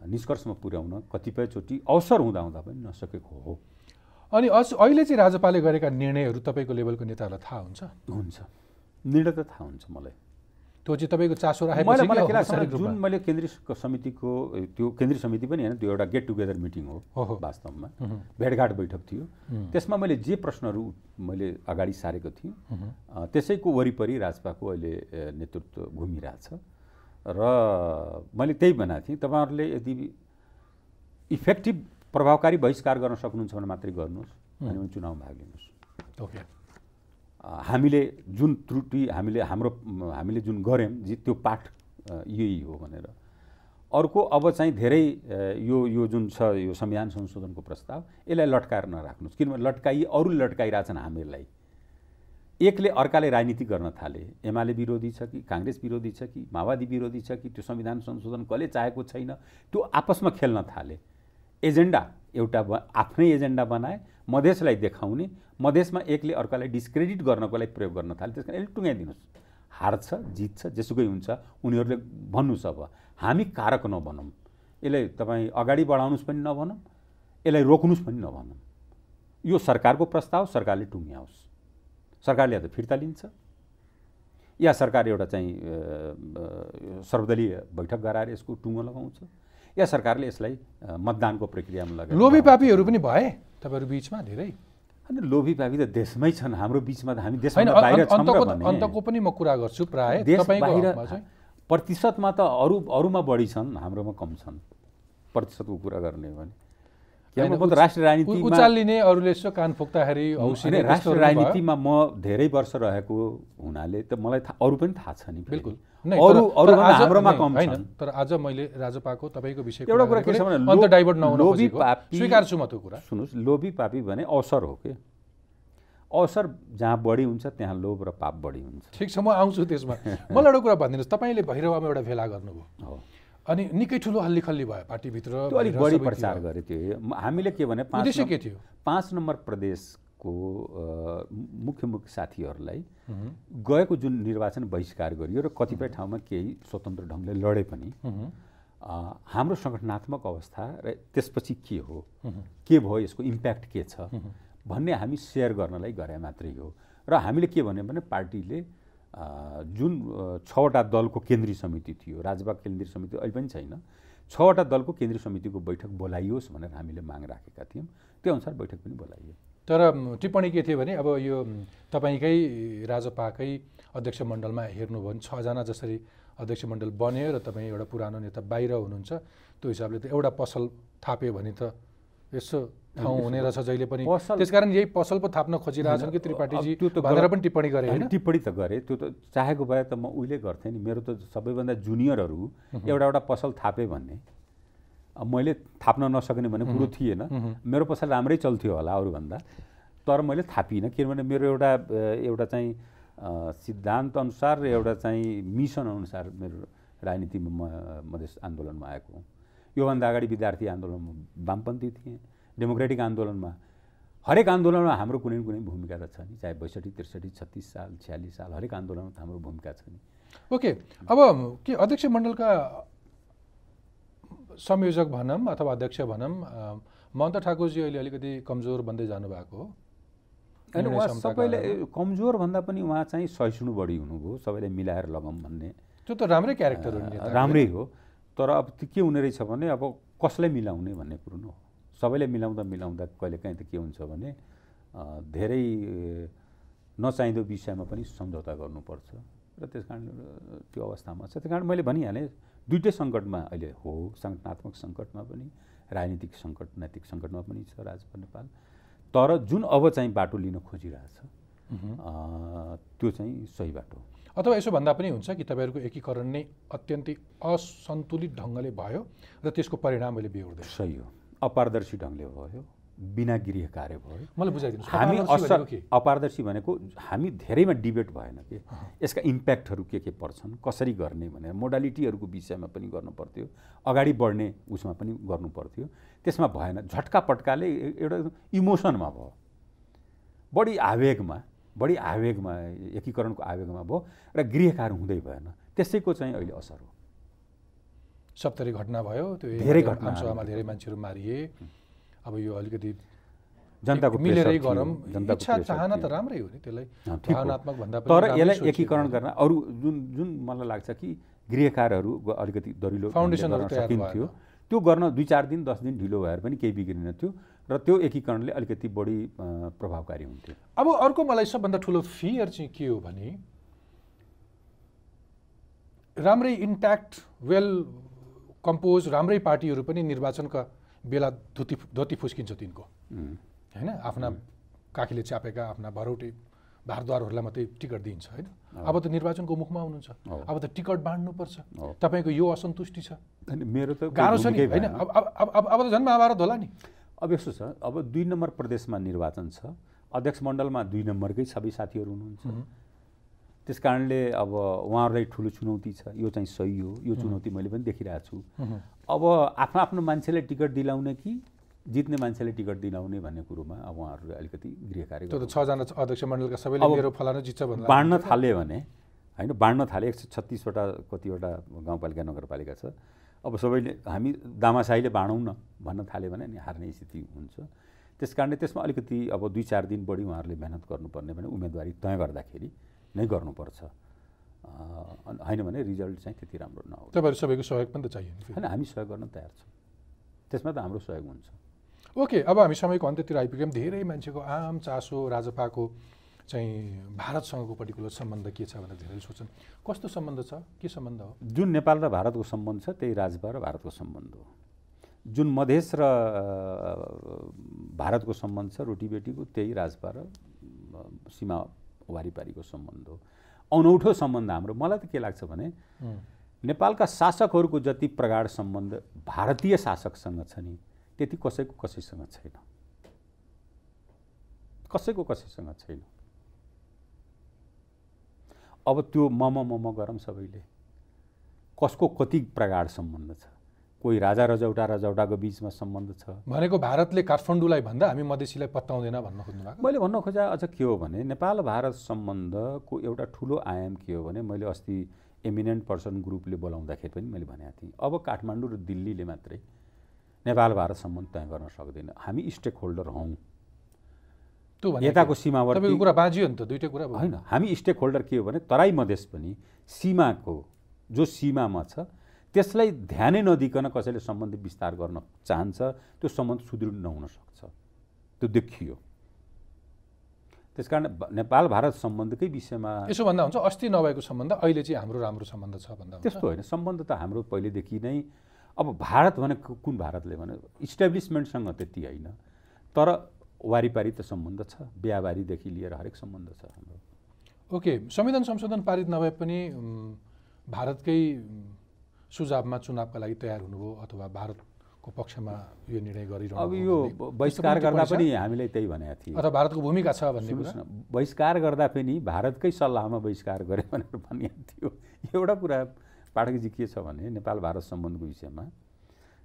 निष्कर्षमा पुर्याउन कतिपयचोटि अवसर हुँदा हुँदा पनि नसकेको हो अनि अझ अहिले चाहिँ राजपाले गरेका निर्णयहरू तपाईँको लेभलको नेताहरूलाई थाहा हुन्छ? हुन्छ। निर्णय त थाहा हुन्छ मलाई। त्यो चाहिँ तपाईँको चासो मलाई राखेपछि मलाई कि के लाग्छ भने औपचारिक रूपमा? जुन मैले केन्द्रीय समितिको त्यो केन्द्रीय समिति पनि होइन त्यो एउटा गेट टुगेदर मिटिङ हो। वास्तवमा। भेटघाट बैठक थियो। त्यसमा मैले जे प्रश्नहरू मैले अगाडि सारेको थिएँ त्यसैको वरिपरि राजपाको अहिले नेतृत्व घुमिरहेछ। र मैले त्यही भनेको थिएँ। तपाईँहरूले यदि इफेक्टिभ प्रभावकारी बहिष्कार गर्न सक्नुहुन्छ भने मात्रै गर्नुहोस् अनि चुनावमा भाग लिनुहोस्। ओके। हामीले जुन त्रुटि हामीले हाम्रो हामीले जुन गऱ्यौँ जे त्यो पाठ यही हो भनेर। अर्को अब चाहिँ धेरै यो यो जुन छ यो संविधान संशोधनको प्रस्ताव यसलाई लट्काएर नराख्नुहोस्। किनभने लट्काइ अरूले लट्काइरहेछन् हामीलाई एकले अर्काले राजनीति गर्न थाले। एमाले विरोधी छ कि काङ्ग्रेस विरोधी छ कि माओवादी विरोधी छ कि त्यो संविधान संशोधन कसले चाहेको छैन त्यो आपसमा खेल्न थाले। एजेन्डा एउटा आफ्नै एजेन्डा बनाए मधेसलाई देखाउने मधेसमा एकले अर्कालाई डिस्क्रेडिट गर्नको लागि प्रयोग गर्न थाले त्यस कारण यसले टुङ्गाइदिनुहोस्। हार्छ जित्छ जेसुकै हुन्छ उनीहरूले भन्नुहोस् अब हामी कारक नभनौँ यसलाई तपाईँ अगाडि बढाउनुहोस् पनि नभनौँ यसलाई रोक्नुहोस् पनि नभनौँ। यो सरकारको प्रस्ताव सरकारले टुङ्ग्याओस्। सरकारले त फिर्ता लिन्छ या सरकार एउटा चाहिँ सर्वदलीय बैठक गराएर यसको टुङ्गो लगाउँछ। या सरकारले यसलाई मतदानको प्रक्रियामा लगाएर लोभी पापीहरू पनि भए? तपाईँहरू बिचमा धेरै? अनि लोभी पापी त देशमै छन्। हाम्रो बिचमा त हामी देशमा होइन बाहिर अन्तको पनि म कुरा गर्छु प्राय। देश बाहिर प्रतिशतमा त अरू अरूमा बढी छन् हाम्रोमा कम छन्। प्रतिशतको कुरा गर्ने हो भने। होइन, किनभने म त उच- राष्ट्रिय उ- राजनीतिमा उचालिने अरूले यसो कान फुक्दाखेरि होइन, भयो। राजनीतिमा म धेरै वर्ष रहेको हुनाले त मलाई अरू पनि थाहा छ नि। बिल्कुल। अरू आज- हाम्रोमा कम छन्। तर आज मैले राजपाको तपाईँको विषय एउटा कुरा के छ भने डाइभर्ट नहुन लोभी। पापी- स्वीकार्छु म त्यो कुरा। सुन्नुहोस् लोभी पापी भने अवसर हो के? अवसर जहाँ बढी हुन्छ त्यहाँ लोभ र पाप बढी हुन्छ। ठिक छ म आउँछु त्यसमा। [LAUGHS] मलाई एउटा कुरा भनिदिनुहोस् तपाईँले भैरवामा एउटा भेला गर्नुभयो। अनि निकै ठुलो हल्ली खल्ली भयो पार्टीभित्र अलिक बढी। प्रचार गरे त्यो। हामीले के भने पाँच उद्देश्य के थियो? पाँच नम्बर प्रदेशको अ, मुख्य मुख्य साथीहरूलाई गएको जुन निर्वाचन बहिष्कार गरियो र कतिपय ठाउँमा केही स्वतन्त्र ढङ्गले लडे पनि हाम्रो सङ्गठनात्मक अवस्था र त्यसपछि के हो? के भयो? यसको इम्प्याक्ट के छ? भन्ने हामी सेयर गर्नलाई गरे मात्रै हो। र हामीले के भन्यो भने पार्टीले जुन छवटा दलको केन्द्रीय समिति थियो राजपा केन्द्रीय समिति अहिले पनि छैन छवटा दलको केन्द्रीय समितिको बैठक बोलाइयोस् भनेर हामीले माग राखेका थियौँ। त्यो अनुसार बैठक पनि बोलाइयो। तर टिप्पणी के थियो भने अब यो तपाईँकै राजपाकै अध्यक्ष मण्डलमा हेर्नुभयो भने छजना जसरी अध्यक्ष मण्डल बन्यो र तपाईँ एउटा पुरानो नेता बाहिर हुनुहुन्छ त्यो हिसाबले त एउटा पसल थाप्यो भने त यसो ठाउँ हुने रहेछ जहिले पनि। त्यसकारण यही पसल पो थाप्न खोजिरहेछन् कि त्रिपाठीजी? अब त्यो त भनेर पनि टिप्पणी गरे होइन? टिप्पणी त गरेँ। त्यो त चाहेको भए त म उहिले गर्थेँ नि। मेरो त सबैभन्दा जुनियरहरू एउटा एउटा पसल थापे भन्ने। मैले थाप्न नसक्ने भन्ने कुरो थिएन। मेरो पसल राम्रै चल्थ्यो होला अरूभन्दा। तर मैले थापिनँ किनभने मेरो एउटा एउटा चाहिँ सिद्धान्त अनुसार र एउटा चाहिँ मिसन अनुसार मेरो राजनीतिमा म मधेस आन्दोलनमा आएको हुँ। योभन्दा अगाडि विद्यार्थी आन्दोलनमा वामपन्थी थिएँ। डेमोक्रेटिक आन्दोलनमा हरेक आन्दोलनमा हाम्रो कुनै न कुनै भूमिका त छ नि। चाहे बैसठी त्रिसठी छत्तिस साल छ्यालिस साल हरेक आन्दोलनमा त हाम्रो भूमिका छ नि। ओके अब के अध्यक्ष मण्डलका संयोजक भनौँ अथवा अध्यक्ष भनौँ महन्त ठाकुरजी अहिले अलिकति कमजोर बन्दै जानुभएको हो। होइन उहाँ सबैले। कमजोर भन्दा पनि उहाँ चाहिँ सहिष्णु बढी हुनुभयो सबैले मिलाएर लगौँ भन्ने। त्यो त राम्रै क्यारेक्टर हो। राम्रै हो तर अब त्यो के हुने रहेछ भने अब कसलाई मिलाउने भन्ने कुरो न हो। सबैले मिलाउँदा मिलाउँदा कहिले काहीँ त के हुन्छ भने धेरै नचाहिँदो विषयमा पनि सम्झौता गर्नुपर्छ। र त्यस कारण त्यो अवस्थामा छ। त्यस कारण मैले भनिहालेँ दुइटै सङ्कटमा अहिले हो सङ्गठनात्मक सङ्कटमा पनि राजनीतिक सङ्कट नैतिक सङ्कटमा पनि छ राजपा नेपाल। तर जुन अब चाहिँ बाटो लिन खोजिरहेछ त्यो चाहिँ सही बाटो हो। अथवा यसो भन्दा पनि हुन्छ कि तपाईँहरूको एकीकरण नै अत्यन्तै असन्तुलित ढङ्गले भयो र त्यसको परिणाम अहिले बेहोर्दैछ। सही हो। अपारदर्शी ढङ्गले भयो। बिना गृह कार्य भयो। मलाई बुझाइदिनुहोस्। हामी असर? अपारदर्शी भनेको हामी धेरैमा डिबेट भएन कि? यसका इम्प्याक्टहरू के के पर्छन्? कसरी गर्ने भनेर। मोडालिटीहरूको विषयमा पनि गर्नु पर्थ्यो। अगाडि बढ्ने उसमा पनि गर्नु पर्थ्यो। त्यसमा भएन। झट्का पट्काले एउटा इमोसनमा भयो। बढी आवेगमा बढी आवेगमा एकीकरणको आवेगमा भयो र गृह कार्य हुँदै भएन। त्यसैको चाहिँ अहिले असर हो। सप्तरी घटना भयो। त्यो धेरै भयो। धेरै मान्छेहरू मारिए। अब यो अलिकति जनताको मिलेरै गरौँ इच्छा चाहना त। राम्रै हो नि त्यसलाई। भावनात्मक भन्दा तर यसलाई एकीकरण। गर्न अरू जुन जुन मलाई लाग्छ कि गृहकारहरू अलिकति दरिलो फाउन्डेसनहरू सकिन्थ्यो। त्यो गर्न दुई चार दिन दस दिन ढिलो भएर पनि केही बिग्रिन थियो र त्यो एकीकरणले अलिकति बढी प्रभावकारी हुन्थ्यो अब अर्को मलाई सबभन्दा ठुलो फियर चाहिँ के हो भने राम्रै इन्ट्याक्ट वेल कम्पोज राम्रै पार्टीहरू पनि निर्वाचनका बेला धुती धोती फुस्किन्छ तिनको। होइन? आफ्ना काखीले च्यापेका आफ्ना भरौटे भारद्वारहरूलाई मात्रै टिकट दिइन्छ होइन? अब त निर्वाचनको मुखमा हुनुहुन्छ। अब त टिकट बाँड्नुपर्छ। तपाईँको यो असन्तुष्टि छ। मेरो त गाह्रो छ नि होइन? अब अब- अब त झन् महाभारत होला नि। अब यस्तो छ अब दुई नम्बर प्रदेशमा निर्वाचन छ। अध्यक्ष मण्डलमा दुई नम्बरकै सबै साथीहरू हुनुहुन्छ। त्यस कारणले अब उहाँहरूलाई ठुलो चुनौती छ। यो चाहिँ सही हो यो चुनौती मैले पनि देखिरहेको छु। अब आफ्नो आफ्नो मान्छेलाई टिकट दिलाउने कि जित्ने मान्छेले टिकट दिलाउने भन्ने कुरोमा अब उहाँहरूले अलिकति गृह कार्य त्यो त गर्नु- छजना अध्यक्ष मण्डलका सबैले मेरो फलानु जित्छ भन्दा बाँड्न थाल्यो भने होइन बाँड्न थाले एक सय छत्तिसवटा कतिवटा गाउँपालिका नगरपालिका छ। अब सबैले हामी दामासाहीले बाँडौँ न भन्न थाल्यो भने नि हार्ने स्थिति हुन्छ। त्यस कारणले त्यसमा अलिकति अब दुई चार दिन बढी उहाँहरूले मेहनत गर्नुपर्ने भने उम्मेदवारी तय गर्दाखेरि नै गर्नुपर्छ। होइन भने रिजल्ट चाहिँ त्यति राम्रो नआउँछ तपाईँहरू सबैको सहयोग पनि त चाहियो। होइन हामी सहयोग गर्न तयार छौँ। त्यसमा त हाम्रो सहयोग हुन्छ। ओके अब हामी समयको अन्त्यतिर आइपुग्यौँ। धेरै मान्छेको आम चासो राजपाको चाहिँ भारतसँगको पर्टिकुलर सम्बन्ध के छ भनेर धेरै सोच्छन्। कस्तो सम्बन्ध छ? के सम्बन्ध हो? जुन नेपाल र भारतको सम्बन्ध छ त्यही राजपा र भारतको सम्बन्ध हो। जुन मधेस र भारतको सम्बन्ध छ रोटीबेटीको त्यही राजपा र सीमा वारिपारीको सम्बन्ध हो। अनौठो सम्बन्ध हाम्रो। मलाई त के लाग्छ भने नेपालका शासकहरूको जति प्रगाढ सम्बन्ध भारतीय शासकसँग छ नि त्यति कसैको कसैसँग छैन। कसैको कसैसँग छैन। अब त्यो मम मम गरौँ सबैले। कसको कति प्रगाढ सम्बन्ध छ? कोही राजा रजौटा रजौटाको बिचमा सम्बन्ध छ भनेको भारतले काठमाडौँलाई भन्दा हामी मधेसीलाई पत्ताउँदैन भन्न खोज्नु भएको मैले भन्न खोजा अझ के हो भने नेपाल भारत सम्बन्धको एउटा ठुलो आयाम के हो भने मैले अस्ति एमिनेन्ट पर्सन ग्रुपले बोलाउँदाखेरि पनि मैले भनेको थिएँ अब काठमाडौँ र दिल्लीले मात्रै नेपाल भारत सम्बन्ध तय गर्न सक्दैन हामी स्टेक होल्डर हौँ यताको? सीमावर्ती कुरा बाँझियो नि त दुइटै कुरा। होइन हामी स्टेक होल्डर के हो भने तराई मधेस पनि सीमाको जो सीमामा छ त्यसलाई ध्यानै नदिकन कसैले सम्बन्ध विस्तार गर्न चाहन्छ त्यो सम्बन्ध सुदृढ नहुन सक्छ। त्यो देखियो। त्यसकारण ब- नेपाल भारत सम्बन्धकै विषयमा यसो भन्दा हुन्छ अस्ति नभएको सम्बन्ध अहिले चाहिँ हाम्रो राम्रो सम्बन्ध छ भन्दा त्यस्तो होइन सम्बन्ध त हाम्रो पहिलेदेखि नै अब भारत भनेको कुन भारतले भने इस्टाब्लिसमेन्टसँग त्यति होइन तर वारिपारि त सम्बन्ध छ बिहाबारीदेखि लिएर हरेक सम्बन्ध छ हाम्रो। ओके संविधान संशोधन पारित नभए पनि भारतकै सुझावमा चुनावका लागि तयार हुनुभयो अथवा भारतको पक्षमा यो निर्णय गरिरहनु अब यो बहिष्कार गर्दा पनि हामीले त्यही भनेका थियौँ? अथवा भारतको भूमिका छ भन्ने कुरा? बहिष्कार गर्दा पनि भारतकै सल्लाहमा बहिष्कार गरे भनेर भनिएको थियो। एउटा कुरा पाठकजी के छ भने नेपाल भारत सम्बन्धको विषयमा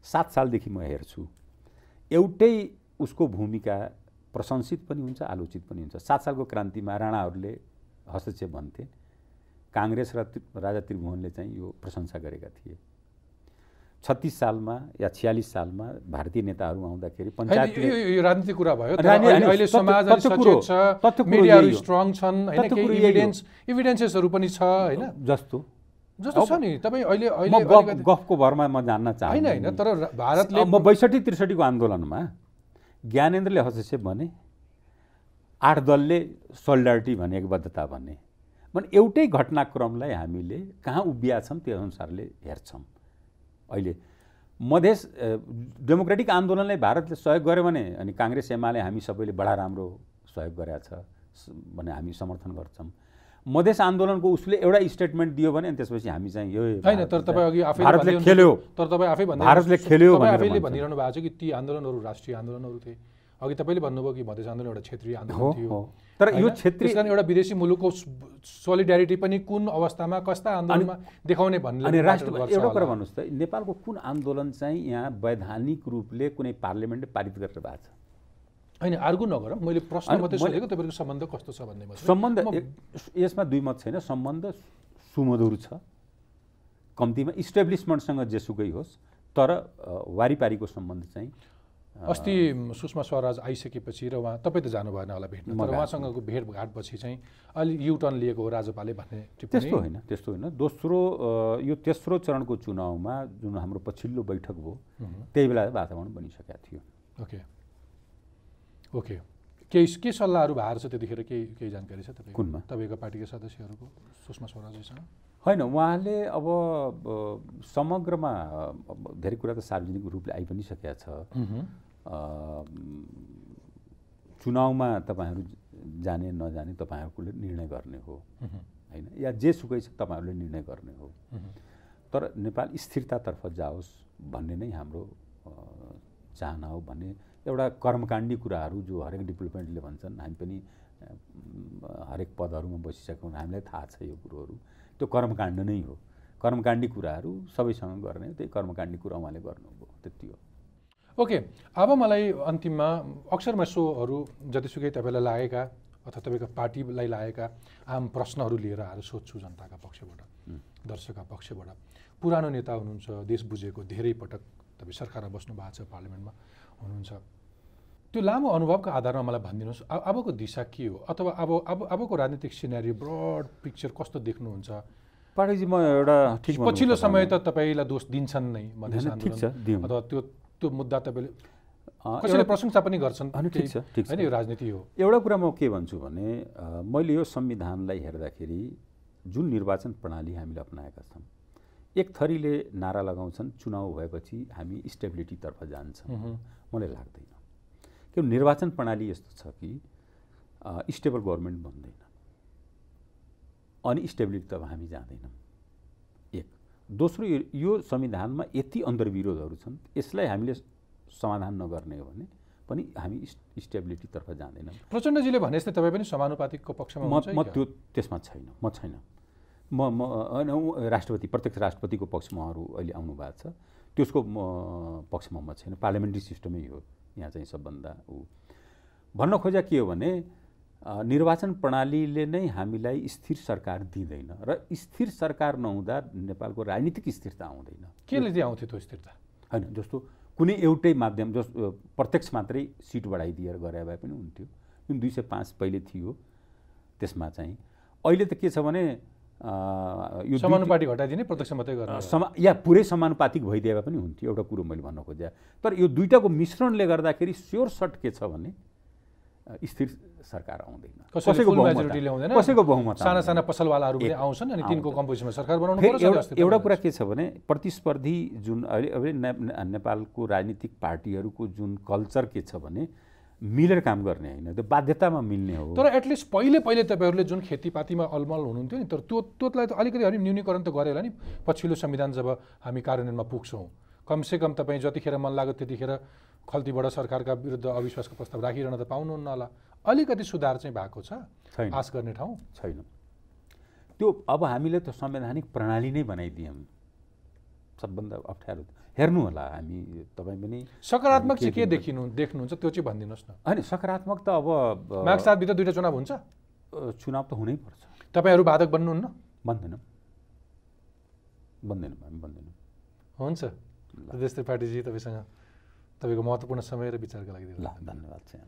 सात सालदेखि म हेर्छु। एउटै उसको भूमिका प्रशंसित पनि हुन्छ आलोचित पनि हुन्छ। सात सालको क्रान्तिमा राणाहरूले हस्तक्षेप भन्थे। काङ्ग्रेस र राजा त्रिभुवनले चाहिँ यो प्रशंसा गरेका थिए। छत्तिस सालमा या छियालिस सालमा भारतीय नेताहरू आउँदाखेरि पञ्चायतले यो- यो यो राजनीतिक कुरा भयो। अहिले समाज। स्ट्रङ छन् इभिडेन्सेसहरू पनि छ होइन? जस्तो। जस्तो छ नि तपाईँ अहिले अहिले गफको भरमा म जान्न चाहन्छु। होइन तर भारतले म बैसठी त्रिसठीको आन्दोलनमा ज्ञानेन्द्रले हस्तक्षेप भने आठ दलले सोल्डारिटी भने एकबद्धता भने। भने एउटै घटनाक्रमलाई हामीले कहाँ उभिया छौँ त्यो अनुसारले हेर्छौँ। अहिले मधेस डेमोक्रेटिक आन्दोलनलाई भारतले सहयोग गर्यो भने अनि काङ्ग्रेस एमाले हामी सबैले बडा राम्रो सहयोग गरेका छ भने हामी समर्थन गर्छौँ। मधेस आन्दोलनको उसले एउटा स्टेटमेन्ट दियो भने अनि त्यसपछि हामी चाहिँ यो होइन तर तपाईँ अघि आफैले भारतले खेल्यो। तर तपाईँ आफै भारतले खेल्यो आफैले। भनिरहनु भएको छ कि ती आन्दोलनहरू राष्ट्रिय आन्दोलनहरू थिए। अघि तपाईँले भन्नुभयो कि मधेस आन्दोलन एउटा क्षेत्रीय आन्दोलन थियो। तर यो? क्षेत्रीय एउटा विदेशी मुलुकको सोलिडारिटी पनि कुन अवस्थामा कस्ता आन्दोलनमा देखाउने भन्ने अनि राष्ट्र एउटा कुरा भन्नुहोस् त नेपालको कुन आन्दोलन चाहिँ यहाँ वैधानिक रूपले कुनै पार्लियामेन्टले पारित गरेर भएको छ? होइन आर्गु नगरौँ। मैले प्रश्न मात्रै सोधेको तपाईँको सम्बन्ध कस्तो छ भन्ने। सम्बन्ध यसमा दुई मत छैन। सम्बन्ध सुमधुर छ। कम्तीमा इस्टाब्लिसमेन्टसँग जेसुकै होस्। तर वारिपारीको सम्बन्ध चाहिँ अस्ति सुषमा स्वराज आइसकेपछि र उहाँ तपाईँ त जानु भएन होला भेट्न तर उहाँसँगको भेटघाटपछि चाहिँ अलि युटर्न लिएको हो राजपाले भन्ने टिप्पणी। त्यस्तो होइन त्यस्तो होइन। दोस्रो यो तेस्रो चरणको चुनावमा जुन हाम्रो पछिल्लो बैठक भयो त्यही बेला वातावरण बनिसकेको थियो। ओके। ओके। केही के सल्लाहहरू भएको छ त्यतिखेर केही केही जानकारी छ तपाईँको कुनमा? तपाईँको पार्टीका सदस्यहरूको सुषमा स्वराजजीसँग? होइन उहाँले अब समग्रमा धेरै कुरा त सार्वजनिक रूपले आइ पनि सकेका छ चुनावमा तपाईँहरू जाने नजाने तपाईँहरूले निर्णय गर्ने हो। होइन या जे सुकै छ तपाईँहरूले निर्णय गर्ने हो। तर नेपाल स्थिरतातर्फ जाओस् भन्ने नै हाम्रो चाहना हो भन्ने एउटा कर्मकाण्डी कुराहरू जो हरेक डेभलपमेन्टले भन्छन् हामी पनि हरेक पदहरूमा बसिसक्यौँ हामीलाई थाहा छ यो कुरोहरू। त्यो कर्मकाण्ड नै हो। कर्मकाण्डी कुराहरू सबैसँग गर्ने त्यही कर्मकाण्डी कुरा उहाँले गर्नुभयो। त्यति हो। ओके अब मलाई अन्तिममा अक्सर म सोहरू जतिसुकै तपाईँलाई लागेका अथवा तपाईँको पार्टीलाई लागेका आम प्रश्नहरू लिएर आएर सोध्छु जनताका पक्षबाट दर्शकका पक्षबाट। पुरानो नेता हुनुहुन्छ देश बुझेको धेरै पटक तपाईँ सरकारमा बस्नु भएको छ पार्लियामेन्टमा। हुनुहुन्छ। त्यो लामो अनुभवको आधारमा मलाई भनिदिनुहोस् अब अबको दिशा के हो? अथवा अब अब अबको राजनीतिक सिनेरी ब्रड पिक्चर कस्तो देख्नुहुन्छ? पाठकजी म एउटा ठिक पछिल्लो समय त तपाईँलाई दोष दिन्छन् नै। अथवा त्यो त्यो मुद्दा तपाईँले कसैले प्रशंसा पनि गर्छन्। ठिक छ, ठिक छ। होइन यो राजनीति हो। एउटा कुरा म के भन्छु भने मैले यो संविधानलाई हेर्दाखेरि जुन निर्वाचन प्रणाली हामीले अप्नाएका छौँ एक थरीले नारा लगाउँछन् चुनाव भएपछि हामी स्टेबिलिटीतर्फ जान्छौँ। मलाई लाग्दैन। किन निर्वाचन प्रणाली यस्तो छ कि स्टेबल गभर्मेन्ट बन्दैन। अनि स्टेबिलिटीतर्फ हामी जाँदैनौँ। एक। दोस्रो यो- संविधानमा यति अन्तर्विरोधहरू छन् यसलाई हामीले समाधान नगर्ने हो भने पनि हामी स्टेबिलिटीतर्फ जाँदैनौँ। प्रचण्डजीले भने जस्तै तपाईँ पनि समानुपातिकको पक्षमा म? त्यो त्यसमा छैन म छैन। म म होइन राष्ट्रपति प्रत्यक्ष राष्ट्रपतिको पक्षमा उहाँहरू अहिले आउनु भएको छ। त्यसको म पक्षमा म छैन। पार्लियामेन्ट्री सिस्टमै हो यहाँ चाहिँ सबभन्दा ऊ। भन्न खोजा के हो भने निर्वाचन प्रणालीले नै हामीलाई स्थिर सरकार दिँदैन र स्थिर सरकार नहुँदा नेपालको राजनीतिक स्थिरता आउँदैन। केले चाहिँ आउँथ्यो त्यो स्थिरता? होइन जस्तो कुनै एउटै माध्यम जस प्रत्यक्ष मात्रै सिट बढाइदिएर गरे भए पनि हुन्थ्यो। जुन दुई सय पाँच पहिले थियो त्यसमा चाहिँ। अहिले त के छ भने यो समानुपातिक हटाइदिने प्रत्यक्ष मात्रै गर्ने समा या पुरै समानुपातिक भइदिए पनि हुन्थ्यो एउटा कुरो मैले भन्न खोजेँ। तर यो दुइटाको मिश्रणले गर्दाखेरि स्योर सट के छ भने स्थिर सरकार आउँदैन। मेजोरिटी ल्याउँदैन कसैको बहुमत साना। साना पसलवालाहरू पनि आउँछन् अनि तिनको। कम्पोजिसनमा सरकार बनाउनु एउटा कुरा के छ भने प्रतिस्पर्धी जुन अहिले नेपालको राजनीतिक पार्टीहरूको जुन कल्चर के छ भने मिलेर काम गर्ने होइन त्यो बाध्यतामा मिल्ने हो। तर एटलिस्ट पहिले पहिले तपाईँहरूले जुन खेतीपातीमा अलमल हुनुहुन्थ्यो नि तर त्यो त्योलाई त अलिकति हामी न्यूनीकरण त गरे होला नि पछिल्लो संविधान जब हामी कार्यान्वयनमा पुग्छौँ। कमसेकम तपाईँ जतिखेर मन लाग्यो त्यतिखेर खल्तीबाट सरकारका विरुद्ध अविश्वासको प्रस्ताव राखिरहन त पाउनुहुन्न होला। अलिकति सुधार चाहिँ भएको छ छैन। आश गर्ने ठाउँ। छैन। त्यो अब हामीले त संवैधानिक प्रणाली नै बनाइदियौँ। सबभन्दा अप्ठ्यारो हेर्नु होला हामी तपाईँ पनि। सकारात्मक चाहिँ के देखिनु देख्नुहुन्छ? त्यो चाहिँ भनिदिनुहोस् न। होइन सकारात्मक त अब माघ सातभित्र दुइटा चुनाव हुन्छ? चुनाव त हुनैपर्छ तपाईँहरू बाधक बन्नुहुन्न? बन्दैनौँ। बन्दैनौँ हामी बन्दैनौँ। हुन्छ। हृदेश त्रिपाठीजी तपाईँसँग तपाईँको महत्त्वपूर्ण समय र विचारका लागि ल धन्यवाद चाहिँ